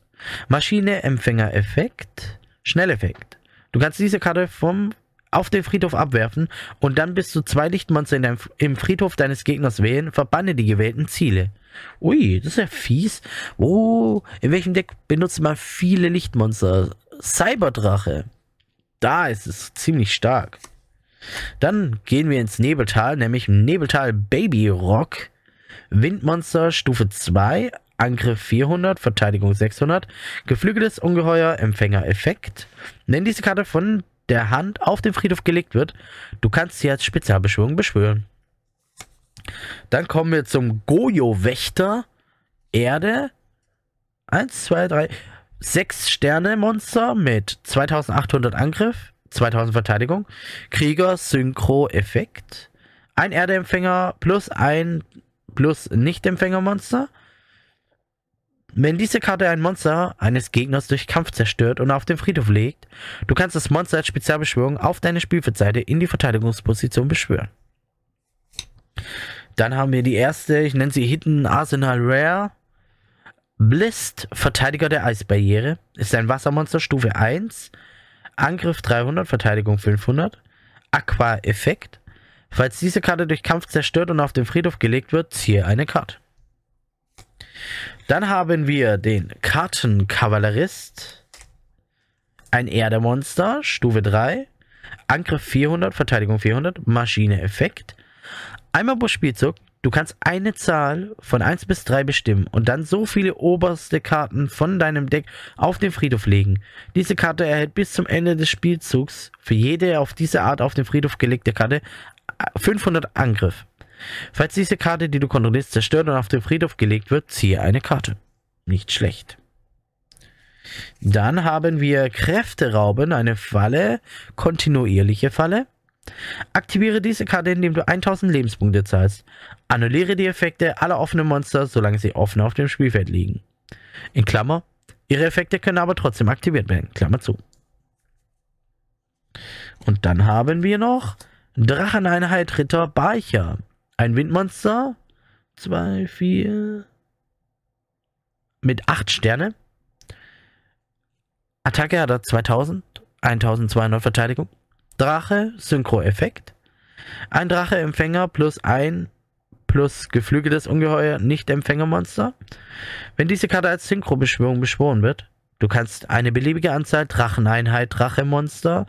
Maschine Empfänger Effekt, Schnelleffekt. Du kannst diese Karte vom auf den Friedhof abwerfen und dann bis zu zwei Lichtmonster in deinem, im Friedhof deines Gegners wählen. Verbanne die gewählten Ziele. Ui, das ist ja fies. Oh, in welchem Deck benutzt man viele Lichtmonster? Cyberdrache. Da ist es ziemlich stark. Dann gehen wir ins Nebeltal, nämlich Nebeltal Baby Rock. Windmonster Stufe 2, Angriff 400, Verteidigung 600, geflügeltes Ungeheuer, Empfänger Effekt. Wenn diese Karte von der Hand auf den Friedhof gelegt wird, du kannst sie als Spezialbeschwörung beschwören. Dann kommen wir zum Gojo-Wächter. Erde. 1, 2, 3, 6 Sterne Monster mit 2800 Angriff, 2000 Verteidigung. Krieger Synchro-Effekt. Ein Erdeempfänger plus ein plus Nicht-Empfänger-Monster. Wenn diese Karte ein Monster eines Gegners durch Kampf zerstört und auf den Friedhof legt, du kannst das Monster als Spezialbeschwörung auf deine Spielfeldseite in die Verteidigungsposition beschwören. Dann haben wir die erste, ich nenne sie Hidden Arsenal Rare. Blist, Verteidiger der Eisbarriere, ist ein Wassermonster Stufe 1. Angriff 300, Verteidigung 500. Aqua Effekt. Falls diese Karte durch Kampf zerstört und auf den Friedhof gelegt wird, ziehe eine Karte. Dann haben wir den Kartenkavallerist. Ein Erdemonster, Stufe 3. Angriff 400, Verteidigung 400, Maschine Effekt. Einmal pro Spielzug, du kannst eine Zahl von 1 bis 3 bestimmen und dann so viele oberste Karten von deinem Deck auf den Friedhof legen. Diese Karte erhält bis zum Ende des Spielzugs für jede auf diese Art auf den Friedhof gelegte Karte 500 Angriff. Falls diese Karte, die du kontrollierst, zerstört und auf den Friedhof gelegt wird, ziehe eine Karte. Nicht schlecht. Dann haben wir Kräfte rauben, eine Falle, kontinuierliche Falle. Aktiviere diese Karte, indem du 1000 Lebenspunkte zahlst. Annulliere die Effekte aller offenen Monster, solange sie offen auf dem Spielfeld liegen. In Klammer, ihre Effekte können aber trotzdem aktiviert werden. Klammer zu. Und dann haben wir noch Dracheneinheit Ritter Barcher. Ein Windmonster. Zwei, vier. Mit acht Sterne. Attacke hat er 2000. 1200 Verteidigung. Drache, Synchro-Effekt. Ein Drache-Empfänger plus ein plus geflügeltes Ungeheuer, Nicht-Empfängermonster. Wenn diese Karte als Synchro-Beschwörung beschworen wird, du kannst eine beliebige Anzahl Dracheneinheit, Drache-Monster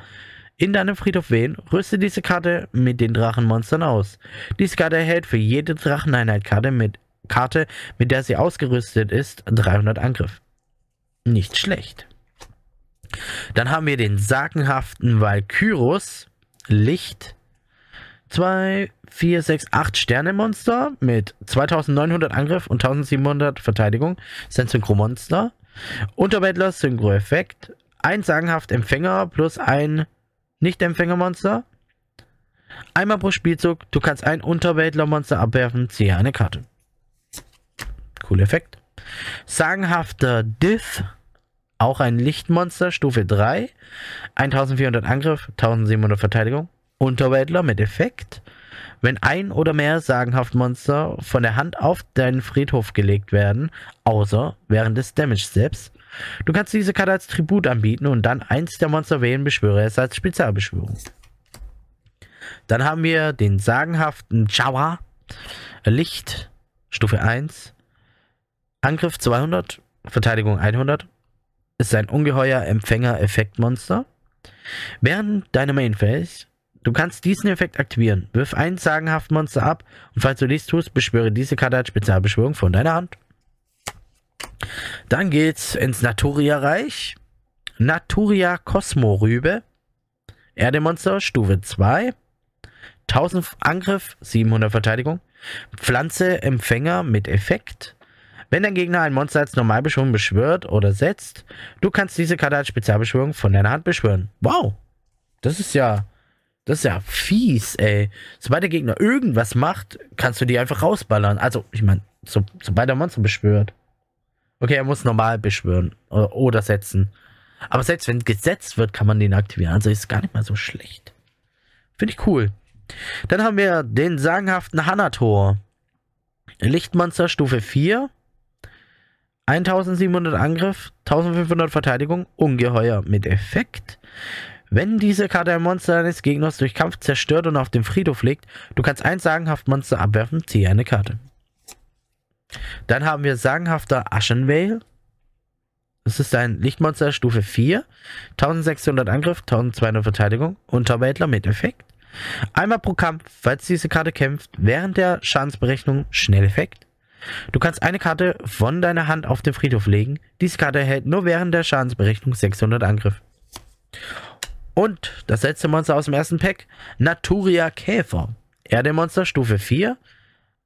in deinem Friedhof wählen, rüste diese Karte mit den Drachenmonstern aus. Diese Karte erhält für jede Dracheneinheit-Karte mit Karte, mit der sie ausgerüstet ist, 300 Angriff. Nicht schlecht. Dann haben wir den sagenhaften Valkyros Licht. 2, 4, 6, 8 Sterne Monster mit 2900 Angriff und 1700 Verteidigung. Das Synchro-Monster. Unterweltler Synchro-Effekt. Ein sagenhaft Empfänger plus ein nicht-Empfängermonster. Einmal pro Spielzug, du kannst ein Unterweltler-Monster abwerfen, ziehe eine Karte. Cool Effekt. Sagenhafter Diff, auch ein Lichtmonster, Stufe 3. 1400 Angriff, 1700 Verteidigung. Unterweltler mit Effekt. Wenn ein oder mehr Sagenhaft-Monster von der Hand auf deinen Friedhof gelegt werden, außer während des Damage Steps, Du kannst diese Karte als Tribut anbieten und dann eins der Monster wählen, beschwöre es als Spezialbeschwörung. Dann haben wir den sagenhaften Jawa. Licht, Stufe 1. Angriff 200, Verteidigung 100. Ist ein ungeheuer Empfänger-Effektmonster. Während deiner Main Phase, du kannst diesen Effekt aktivieren. Wirf ein sagenhaften Monster ab und falls du dies tust, beschwöre diese Karte als Spezialbeschwörung von deiner Hand. Dann geht's ins Naturia-Reich. Naturia Cosmo-Rübe. Erdemonster, Stufe 2. 1000 Angriff, 700 Verteidigung. Pflanze, Empfänger mit Effekt. Wenn dein Gegner ein Monster als Normalbeschwörung beschwört oder setzt, du kannst diese Karte als Spezialbeschwörung von deiner Hand beschwören. Wow. Das ist ja. Das ist ja fies, ey. Sobald der Gegner irgendwas macht, kannst du die einfach rausballern. Also, ich meine, so, sobald der Monster beschwört. Okay, er muss normal beschwören oder, oder setzen. Aber selbst wenn gesetzt wird, kann man den aktivieren. Also ist gar nicht mal so schlecht. Finde ich cool. Dann haben wir den sagenhaften Hanator. Lichtmonster Stufe 4. 1700 Angriff, 1500 Verteidigung, Ungeheuer mit Effekt. Wenn diese Karte ein Monster deines Gegners durch Kampf zerstört und auf dem Friedhof liegt, du kannst ein sagenhaft Monster abwerfen, ziehe eine Karte. Dann haben wir sagenhafter Aschenvale. Das ist ein Lichtmonster Stufe 4. 1600 Angriff, 1200 Verteidigung, Unterwäldler mit Effekt. Einmal pro Kampf, falls diese Karte kämpft, während der Schadensberechnung Schnelleffekt. Du kannst eine Karte von deiner Hand auf den Friedhof legen. Diese Karte erhält nur während der Schadensberechnung 600 Angriff. Und das letzte Monster aus dem ersten Pack, Naturia Käfer. Erdemonster Stufe 4,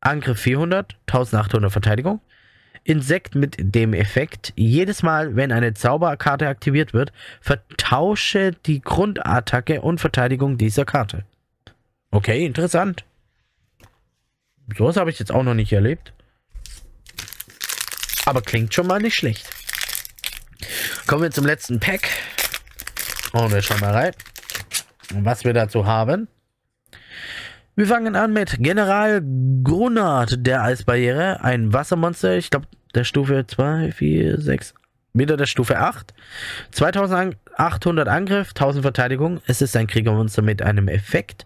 Angriff 400, 1800 Verteidigung. Insekt mit dem Effekt, jedes Mal, wenn eine Zauberkarte aktiviert wird, vertausche die Grundattacke und Verteidigung dieser Karte. Okay, interessant. Sowas habe ich jetzt auch noch nicht erlebt. Aber klingt schon mal nicht schlecht. Kommen wir zum letzten Pack. Und wir schauen mal rein, was wir dazu haben. Wir fangen an mit General Grunard der Eisbarriere. Ein Wassermonster, ich glaube der Stufe 2, 4, 6, wieder der Stufe 8. 2800 Angriff, 1000 Verteidigung. Es ist ein Kriegermonster mit einem Effekt.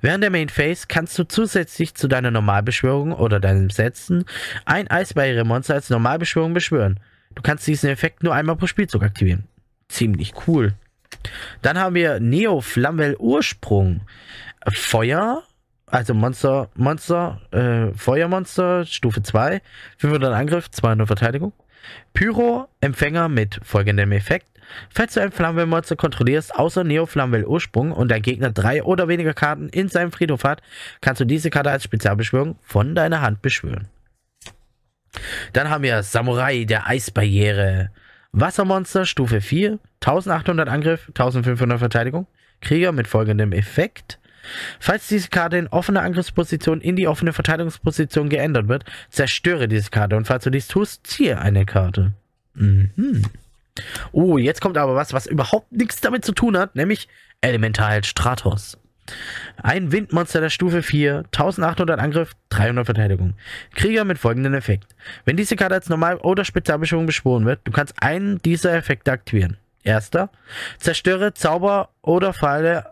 Während der Main Phase kannst du zusätzlich zu deiner Normalbeschwörung oder deinem Setzen ein Eisbarriere-Monster als Normalbeschwörung beschwören. Du kannst diesen Effekt nur einmal pro Spielzug aktivieren. Ziemlich cool. Dann haben wir Neo Flammwell Ursprung. Feuer, also Monster, Monster, äh, Feuermonster, Stufe 2, 500 Angriff, 200 Verteidigung. Pyro, Empfänger mit folgendem Effekt. Falls du ein Flammenmonster kontrollierst, außer Neo Flammenwell Ursprung und dein Gegner drei oder weniger Karten in seinem Friedhof hat, kannst du diese Karte als Spezialbeschwörung von deiner Hand beschwören. Dann haben wir Samurai, der Eisbarriere. Wassermonster Stufe 4, 1800 Angriff, 1500 Verteidigung. Krieger mit folgendem Effekt. Falls diese Karte in offener Angriffsposition in die offene Verteidigungsposition geändert wird, zerstöre diese Karte und falls du dies tust, ziehe eine Karte. Mhm. Oh, jetzt kommt aber was, was überhaupt nichts damit zu tun hat, nämlich Elemental Stratos. Ein Windmonster der Stufe 4, 1800 Angriff, 300 Verteidigung. Krieger mit folgendem Effekt. Wenn diese Karte als Normal- oder Spezialbeschwörung beschworen wird, du kannst einen dieser Effekte aktivieren. Erster, zerstöre Zauber oder Pfeile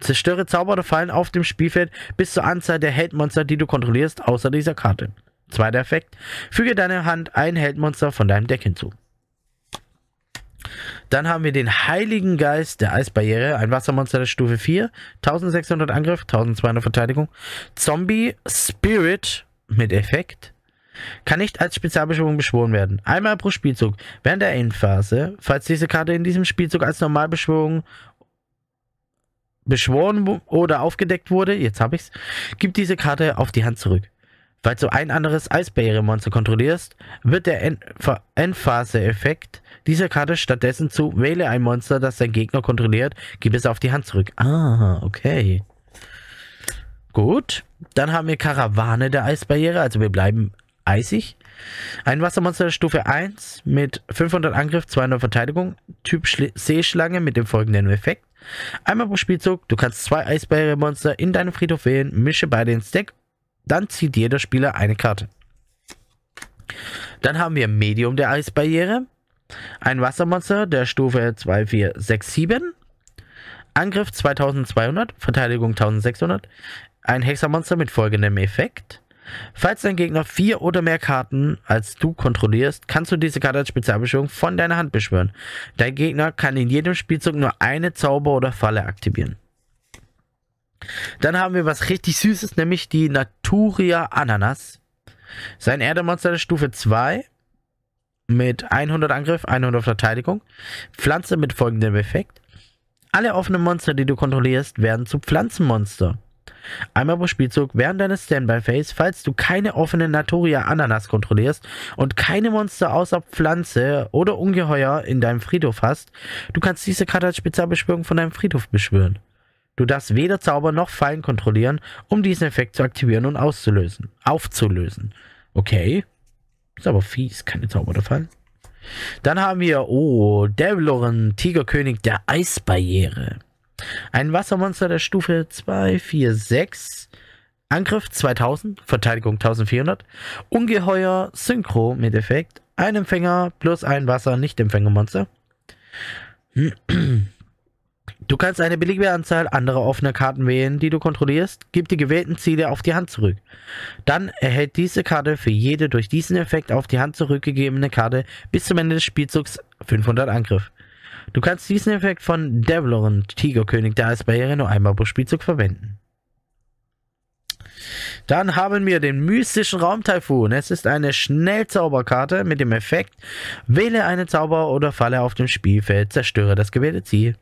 Zerstöre Zauber oder Fallen auf dem Spielfeld bis zur Anzahl der Heldmonster, die du kontrollierst, außer dieser Karte. Zweiter Effekt. Füge deiner Hand ein Heldmonster von deinem Deck hinzu. Dann haben wir den Heiligen Geist der Eisbarriere, ein Wassermonster der Stufe 4, 1600 Angriff, 1200 Verteidigung. Zombie Spirit mit Effekt. Kann nicht als Spezialbeschwörung beschworen werden. Einmal pro Spielzug während der Endphase, falls diese Karte in diesem Spielzug als Normalbeschwörung beschworen oder aufgedeckt wurde, jetzt habe ich's, gibt diese Karte auf die Hand zurück. Falls du ein anderes Eisbarriere-Monster kontrollierst, wird der Endphase-Effekt dieser Karte stattdessen zu Wähle ein Monster, das dein Gegner kontrolliert, gib es auf die Hand zurück. Ah, okay. Gut. Dann haben wir Karawane der Eisbarriere, also wir bleiben eisig. Ein Wassermonster der Stufe 1 mit 500 Angriff, 200 Verteidigung, Typ Schli Seeschlange mit dem folgenden Effekt. Einmal pro Spielzug, du kannst zwei Eisbarriere-Monster in deinem Friedhof wählen, mische beide ins Deck, dann zieht jeder Spieler eine Karte. Dann haben wir Medium der Eisbarriere, ein Wassermonster der Stufe 2, 4, 6, 7, Angriff 2200, Verteidigung 1600, ein Hexermonster mit folgendem Effekt. Falls dein Gegner vier oder mehr Karten als du kontrollierst, kannst du diese Karte als Spezialbeschwörung von deiner Hand beschwören. Dein Gegner kann in jedem Spielzug nur eine Zauber oder Falle aktivieren. Dann haben wir was richtig Süßes, nämlich die Naturia Ananas. Sein Erdemonster der Stufe 2 mit 100 Angriff, 100 Verteidigung. Pflanze mit folgendem Effekt. Alle offenen Monster, die du kontrollierst, werden zu Pflanzenmonster. Einmal pro Spielzug während deines Standby-Phase, falls du keine offene Naturia Ananas kontrollierst und keine Monster außer Pflanze oder Ungeheuer in deinem Friedhof hast, du kannst diese Karte als Spezialbeschwörung von deinem Friedhof beschwören. Du darfst weder Zauber noch Fallen kontrollieren, um diesen Effekt zu aktivieren und auszulösen. Aufzulösen. Okay. Ist aber fies, keine Zauber oder Fallen. Dann haben wir, oh, Devloren, Tigerkönig der Eisbarriere. Ein Wassermonster der Stufe 2, 4, 6. Angriff 2000, Verteidigung 1400. Ungeheuer Synchro mit Effekt. Ein Empfänger plus ein Wasser, nicht Empfängermonster. Du kannst eine beliebige Anzahl anderer offener Karten wählen, die du kontrollierst. Gib die gewählten Ziele auf die Hand zurück. Dann erhält diese Karte für jede durch diesen Effekt auf die Hand zurückgegebene Karte bis zum Ende des Spielzugs 500 Angriff. Du kannst diesen Effekt von Devloren, Tigerkönig der Eisbarriere, nur einmal pro Spielzug verwenden. Dann haben wir den mystischen Raumtaifun. Es ist eine Schnellzauberkarte mit dem Effekt, wähle eine Zauber oder Falle auf dem Spielfeld, zerstöre das gewählte Ziel.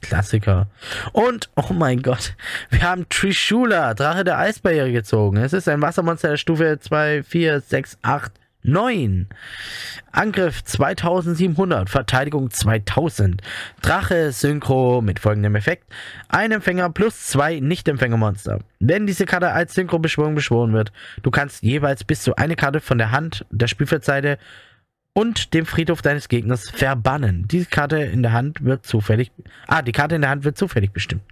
Klassiker. Und, oh mein Gott, wir haben Trishula, Drache der Eisbarriere gezogen. Es ist ein Wassermonster der Stufe 2, 4, 6, 8, 9. Angriff 2700, Verteidigung 2000. Drache Synchro mit folgendem Effekt. Ein Empfänger plus zwei Nicht-Empfängermonster. Wenn diese Karte als Synchro-Beschwörung beschworen wird, du kannst jeweils bis zu eine Karte von der Hand der Spielfeldseite und dem Friedhof deines Gegners verbannen. Diese Karte in der Hand wird zufällig. Ah, die Karte in der Hand wird zufällig bestimmt.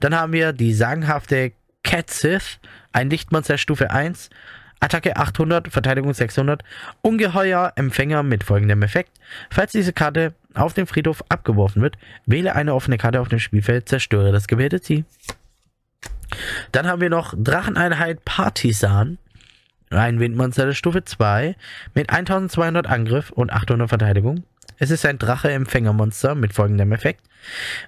Dann haben wir die sagenhafte Cat Sith, ein Lichtmonster Stufe 1. Attacke 800, Verteidigung 600. Ungeheuer Empfänger mit folgendem Effekt. Falls diese Karte auf dem Friedhof abgeworfen wird, wähle eine offene Karte auf dem Spielfeld, zerstöre das gewählte Ziel. Dann haben wir noch Dracheneinheit Partisan. Ein Windmonster der Stufe 2 mit 1200 Angriff und 800 Verteidigung. Es ist ein Drache-Empfängermonster mit folgendem Effekt.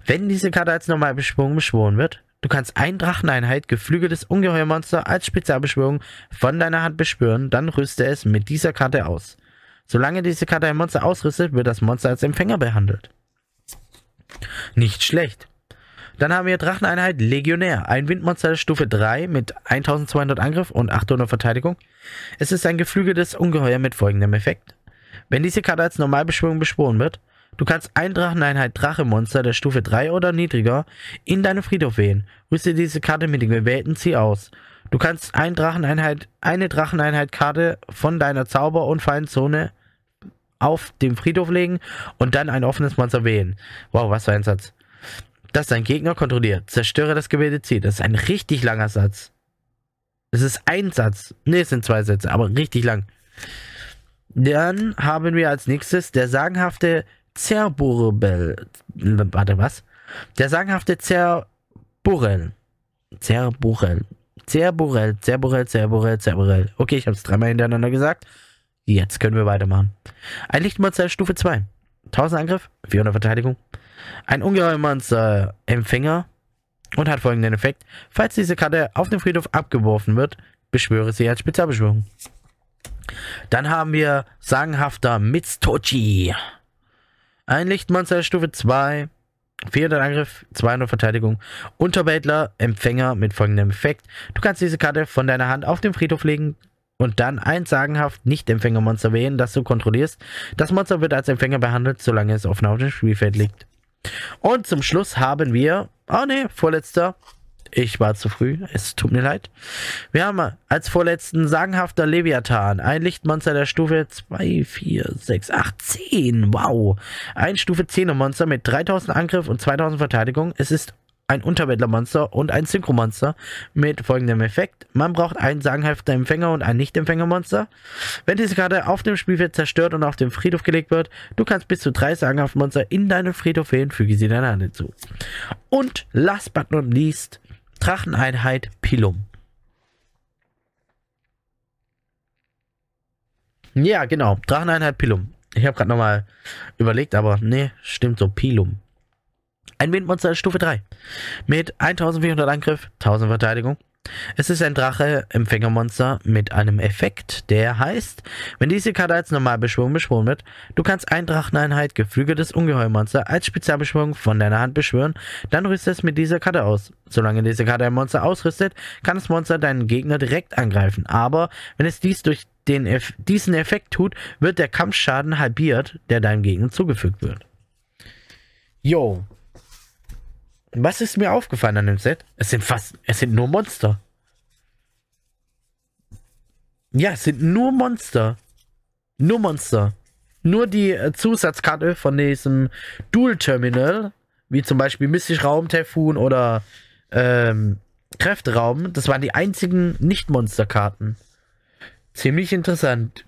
Wenn diese Karte als Normalbeschwörung beschworen wird, du kannst ein Dracheneinheit geflügeltes Ungeheuermonster als Spezialbeschwörung von deiner Hand beschwören, dann rüste es mit dieser Karte aus. Solange diese Karte ein Monster ausrüstet, wird das Monster als Empfänger behandelt. Nicht schlecht. Dann haben wir Dracheneinheit Legionär, ein Windmonster Stufe 3 mit 1200 Angriff und 800 Verteidigung. Es ist ein geflügeltes Ungeheuer mit folgendem Effekt. Wenn diese Karte als Normalbeschwörung beschworen wird, du kannst ein Dracheneinheit Drachemonster der Stufe 3 oder niedriger in deine Friedhof wählen. Rüste diese Karte mit dem gewählten Ziel aus. Du kannst ein Dracheneinheit, eine Dracheneinheit Karte von deiner Zauber- und Fallenzone auf dem Friedhof legen und dann ein offenes Monster wählen. Wow, was für ein Satz das dein Gegner kontrolliert. Zerstöre das gewählte Ziel. Das ist ein richtig langer Satz. Es ist ein Satz. Ne, es sind zwei Sätze, aber richtig lang. Dann haben wir als nächstes der sagenhafte Zerburbel. Warte, was? Der sagenhafte Zerburel. Zerburel. Zerburel, Zerburel, Zerburel, Zerburel. Okay, ich habe es dreimal hintereinander gesagt. Jetzt können wir weitermachen. Ein Lichtmonster Stufe 2. 1000 Angriff, 400 Verteidigung, ein ungeheuer Empfänger und hat folgenden Effekt. Falls diese Karte auf den Friedhof abgeworfen wird, beschwöre sie als Spezialbeschwörung. Dann haben wir sagenhafter Mitstochi. Ein Lichtmonster Stufe 2, 400 Angriff, 200 Verteidigung. Unterbädler, Empfänger mit folgendem Effekt. Du kannst diese Karte von deiner Hand auf den Friedhof legen und dann ein sagenhaft Nicht-Empfängermonster wählen, das du kontrollierst. Das Monster wird als Empfänger behandelt, solange es offen auf dem Spielfeld liegt. Und zum Schluss haben wir, oh ne, vorletzter, ich war zu früh, es tut mir leid. Wir haben als vorletzten sagenhafter Leviathan, ein Lichtmonster der Stufe 2, 4, 6, 8, 10, wow. Ein Stufe 10er Monster mit 3000 Angriff und 2000 Verteidigung. Es ist ein Unterwäldlermonster und ein Synchromonster mit folgendem Effekt. Man braucht einen sagenhaften Empfänger und ein Nicht-Empfängermonster. Wenn diese Karte auf dem Spielfeld zerstört und auf den Friedhof gelegt wird, du kannst bis zu drei sagenhafte Monster in deinen Friedhof wählen, füge sie deiner Hand hinzu. Und last but not least, Dracheneinheit Pilum. Ja, genau, Dracheneinheit Pilum. Ich habe gerade nochmal überlegt, aber nee, stimmt so, Pilum. Ein Windmonster Stufe 3. Mit 1400 Angriff, 1000 Verteidigung. Es ist ein Drache-Empfängermonster mit einem Effekt, der heißt, wenn diese Karte als Normalbeschwörung beschworen wird, du kannst ein Dracheneinheit geflügeltes Ungeheuermonster als Spezialbeschwörung von deiner Hand beschwören, dann rüste es mit dieser Karte aus. Solange diese Karte ein Monster ausrüstet, kann das Monster deinen Gegner direkt angreifen, aber wenn es dies durch den Eff diesen Effekt tut, wird der Kampfschaden halbiert, der deinem Gegner zugefügt wird. Yo, was ist mir aufgefallen an dem Set? Es sind fast, es sind nur Monster. Ja, es sind nur Monster. Nur Monster. Nur die äh, Zusatzkarte von diesem Dual Terminal, wie zum Beispiel Mystic Raum, Typhoon oder ähm, Kräfteraum, das waren die einzigen Nicht-Monster-Karten. Ziemlich interessant.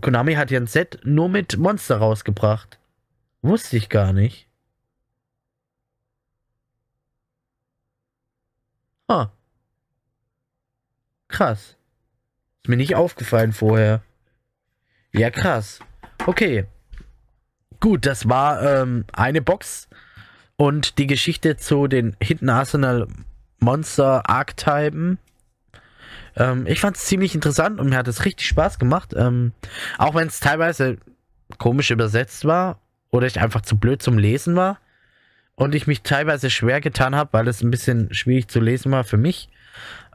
Konami hat ja ein Set nur mit Monster rausgebracht. Wusste ich gar nicht. Ah. Krass. Ist mir nicht aufgefallen vorher. Ja, krass. Okay. Gut, das war ähm, eine Box und die Geschichte zu den Hidden Arsenal Monster Archetypen. Ähm, ich fand es ziemlich interessant und mir hat es richtig Spaß gemacht. Ähm, auch wenn es teilweise komisch übersetzt war oder ich einfach zu blöd zum Lesen war und ich mich teilweise schwer getan habe, weil es ein bisschen schwierig zu lesen war für mich,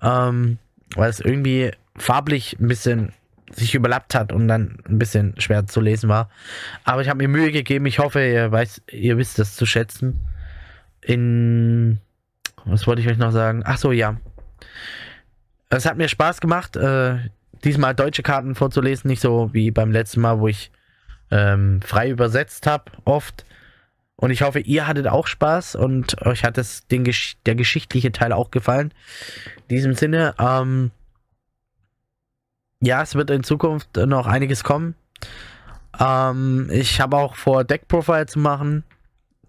ähm, weil es irgendwie farblich ein bisschen sich überlappt hat und dann ein bisschen schwer zu lesen war. Aber ich habe mir Mühe gegeben. Ich hoffe, ihr, weiß, ihr wisst das zu schätzen. In. Was wollte ich euch noch sagen? Ach so, ja. Es hat mir Spaß gemacht, äh, diesmal deutsche Karten vorzulesen. Nicht so wie beim letzten Mal, wo ich ähm, frei übersetzt habe, oft. Und ich hoffe, ihr hattet auch Spaß und euch hat das, den, der geschichtliche Teil auch gefallen. In diesem Sinne, ähm, ja, es wird in Zukunft noch einiges kommen. Ähm, ich habe auch vor, Deck-Profile zu machen.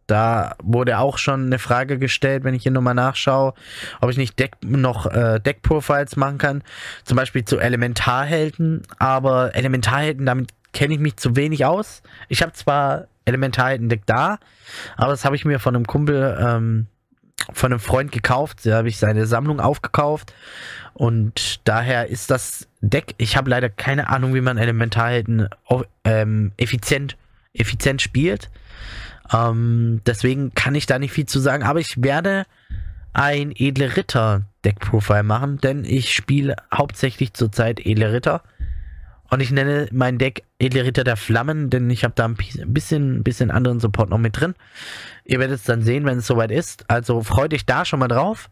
Da wurde auch schon eine Frage gestellt, wenn ich hier nochmal nachschaue, ob ich nicht Deck, noch äh, Deck-Profiles machen kann. Zum Beispiel zu Elementarhelden. Aber Elementarhelden, damit kenne ich mich zu wenig aus. Ich habe zwar Elementarhelden-Deck da, aber das habe ich mir von einem Kumpel, ähm, von einem Freund gekauft. Da habe ich seine Sammlung aufgekauft. Und daher ist das Deck, ich habe leider keine Ahnung, wie man Elementarhelden ähm, effizient, effizient spielt. Ähm, deswegen kann ich da nicht viel zu sagen, aber ich werde ein edle Ritter Deck Profile machen, denn ich spiele hauptsächlich zurzeit edle Ritter. Und ich nenne mein Deck Edle Ritter der Flammen, denn ich habe da ein bisschen, bisschen anderen Support noch mit drin. Ihr werdet es dann sehen, wenn es soweit ist. Also freut euch da schon mal drauf.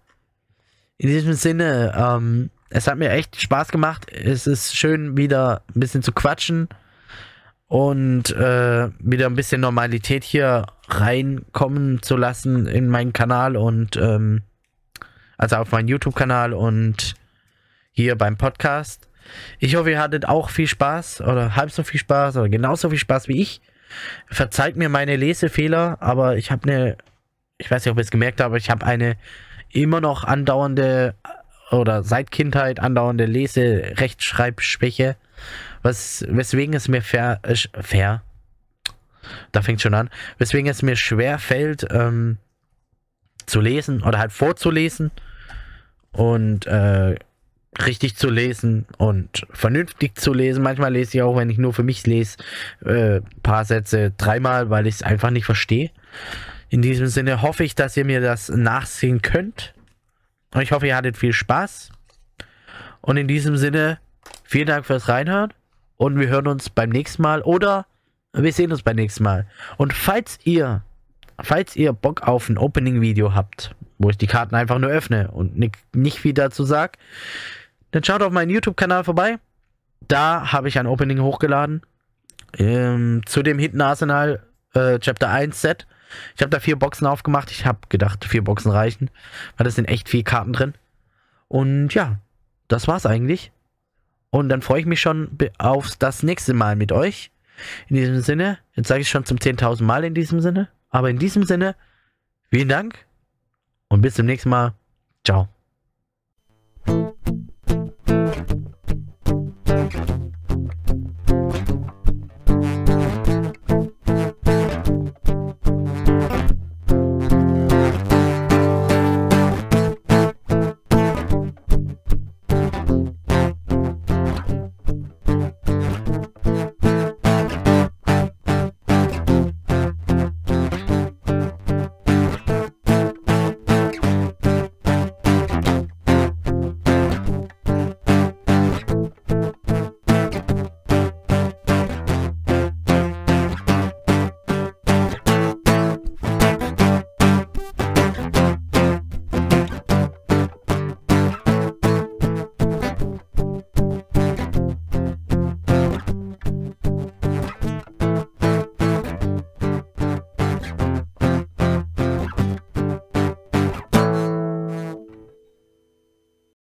In diesem Sinne, ähm, es hat mir echt Spaß gemacht. Es ist schön, wieder ein bisschen zu quatschen und äh, wieder ein bisschen Normalität hier reinkommen zu lassen in meinen Kanal und ähm, also auf meinen YouTube-Kanal und hier beim Podcast. Ich hoffe, ihr hattet auch viel Spaß oder halb so viel Spaß oder genauso viel Spaß wie ich. Verzeiht mir meine Lesefehler, aber ich habe eine, ich weiß nicht, ob ihr es gemerkt habt, aber ich habe eine immer noch andauernde oder seit Kindheit andauernde Lese-Rechtschreibschwäche, was, weswegen es mir fair, äh, fair, da fängt schon an, weswegen es mir schwer fällt, ähm, zu lesen oder halt vorzulesen. Und äh, richtig zu lesen und vernünftig zu lesen. Manchmal lese ich auch, wenn ich nur für mich lese, äh, paar Sätze dreimal, weil ich es einfach nicht verstehe. In diesem Sinne hoffe ich, dass ihr mir das nachsehen könnt. Und ich hoffe, ihr hattet viel Spaß. Und in diesem Sinne, vielen Dank fürs Reinhören. Und wir hören uns beim nächsten Mal. Oder wir sehen uns beim nächsten Mal. Und falls ihr, falls ihr Bock auf ein Opening-Video habt, wo ich die Karten einfach nur öffne und nicht, nicht viel dazu sage, dann schaut auf meinen YouTube-Kanal vorbei. Da habe ich ein Opening hochgeladen. Ähm, zu dem Hidden Arsenal äh, Chapter 1 Set. Ich habe da vier Boxen aufgemacht. Ich habe gedacht, vier Boxen reichen. Weil da sind echt viele Karten drin. Und ja, das war's eigentlich. Und dann freue ich mich schon auf das nächste Mal mit euch. In diesem Sinne, jetzt sage ich schon zum 10.000 Mal in diesem Sinne. Aber in diesem Sinne, vielen Dank und bis zum nächsten Mal. Ciao.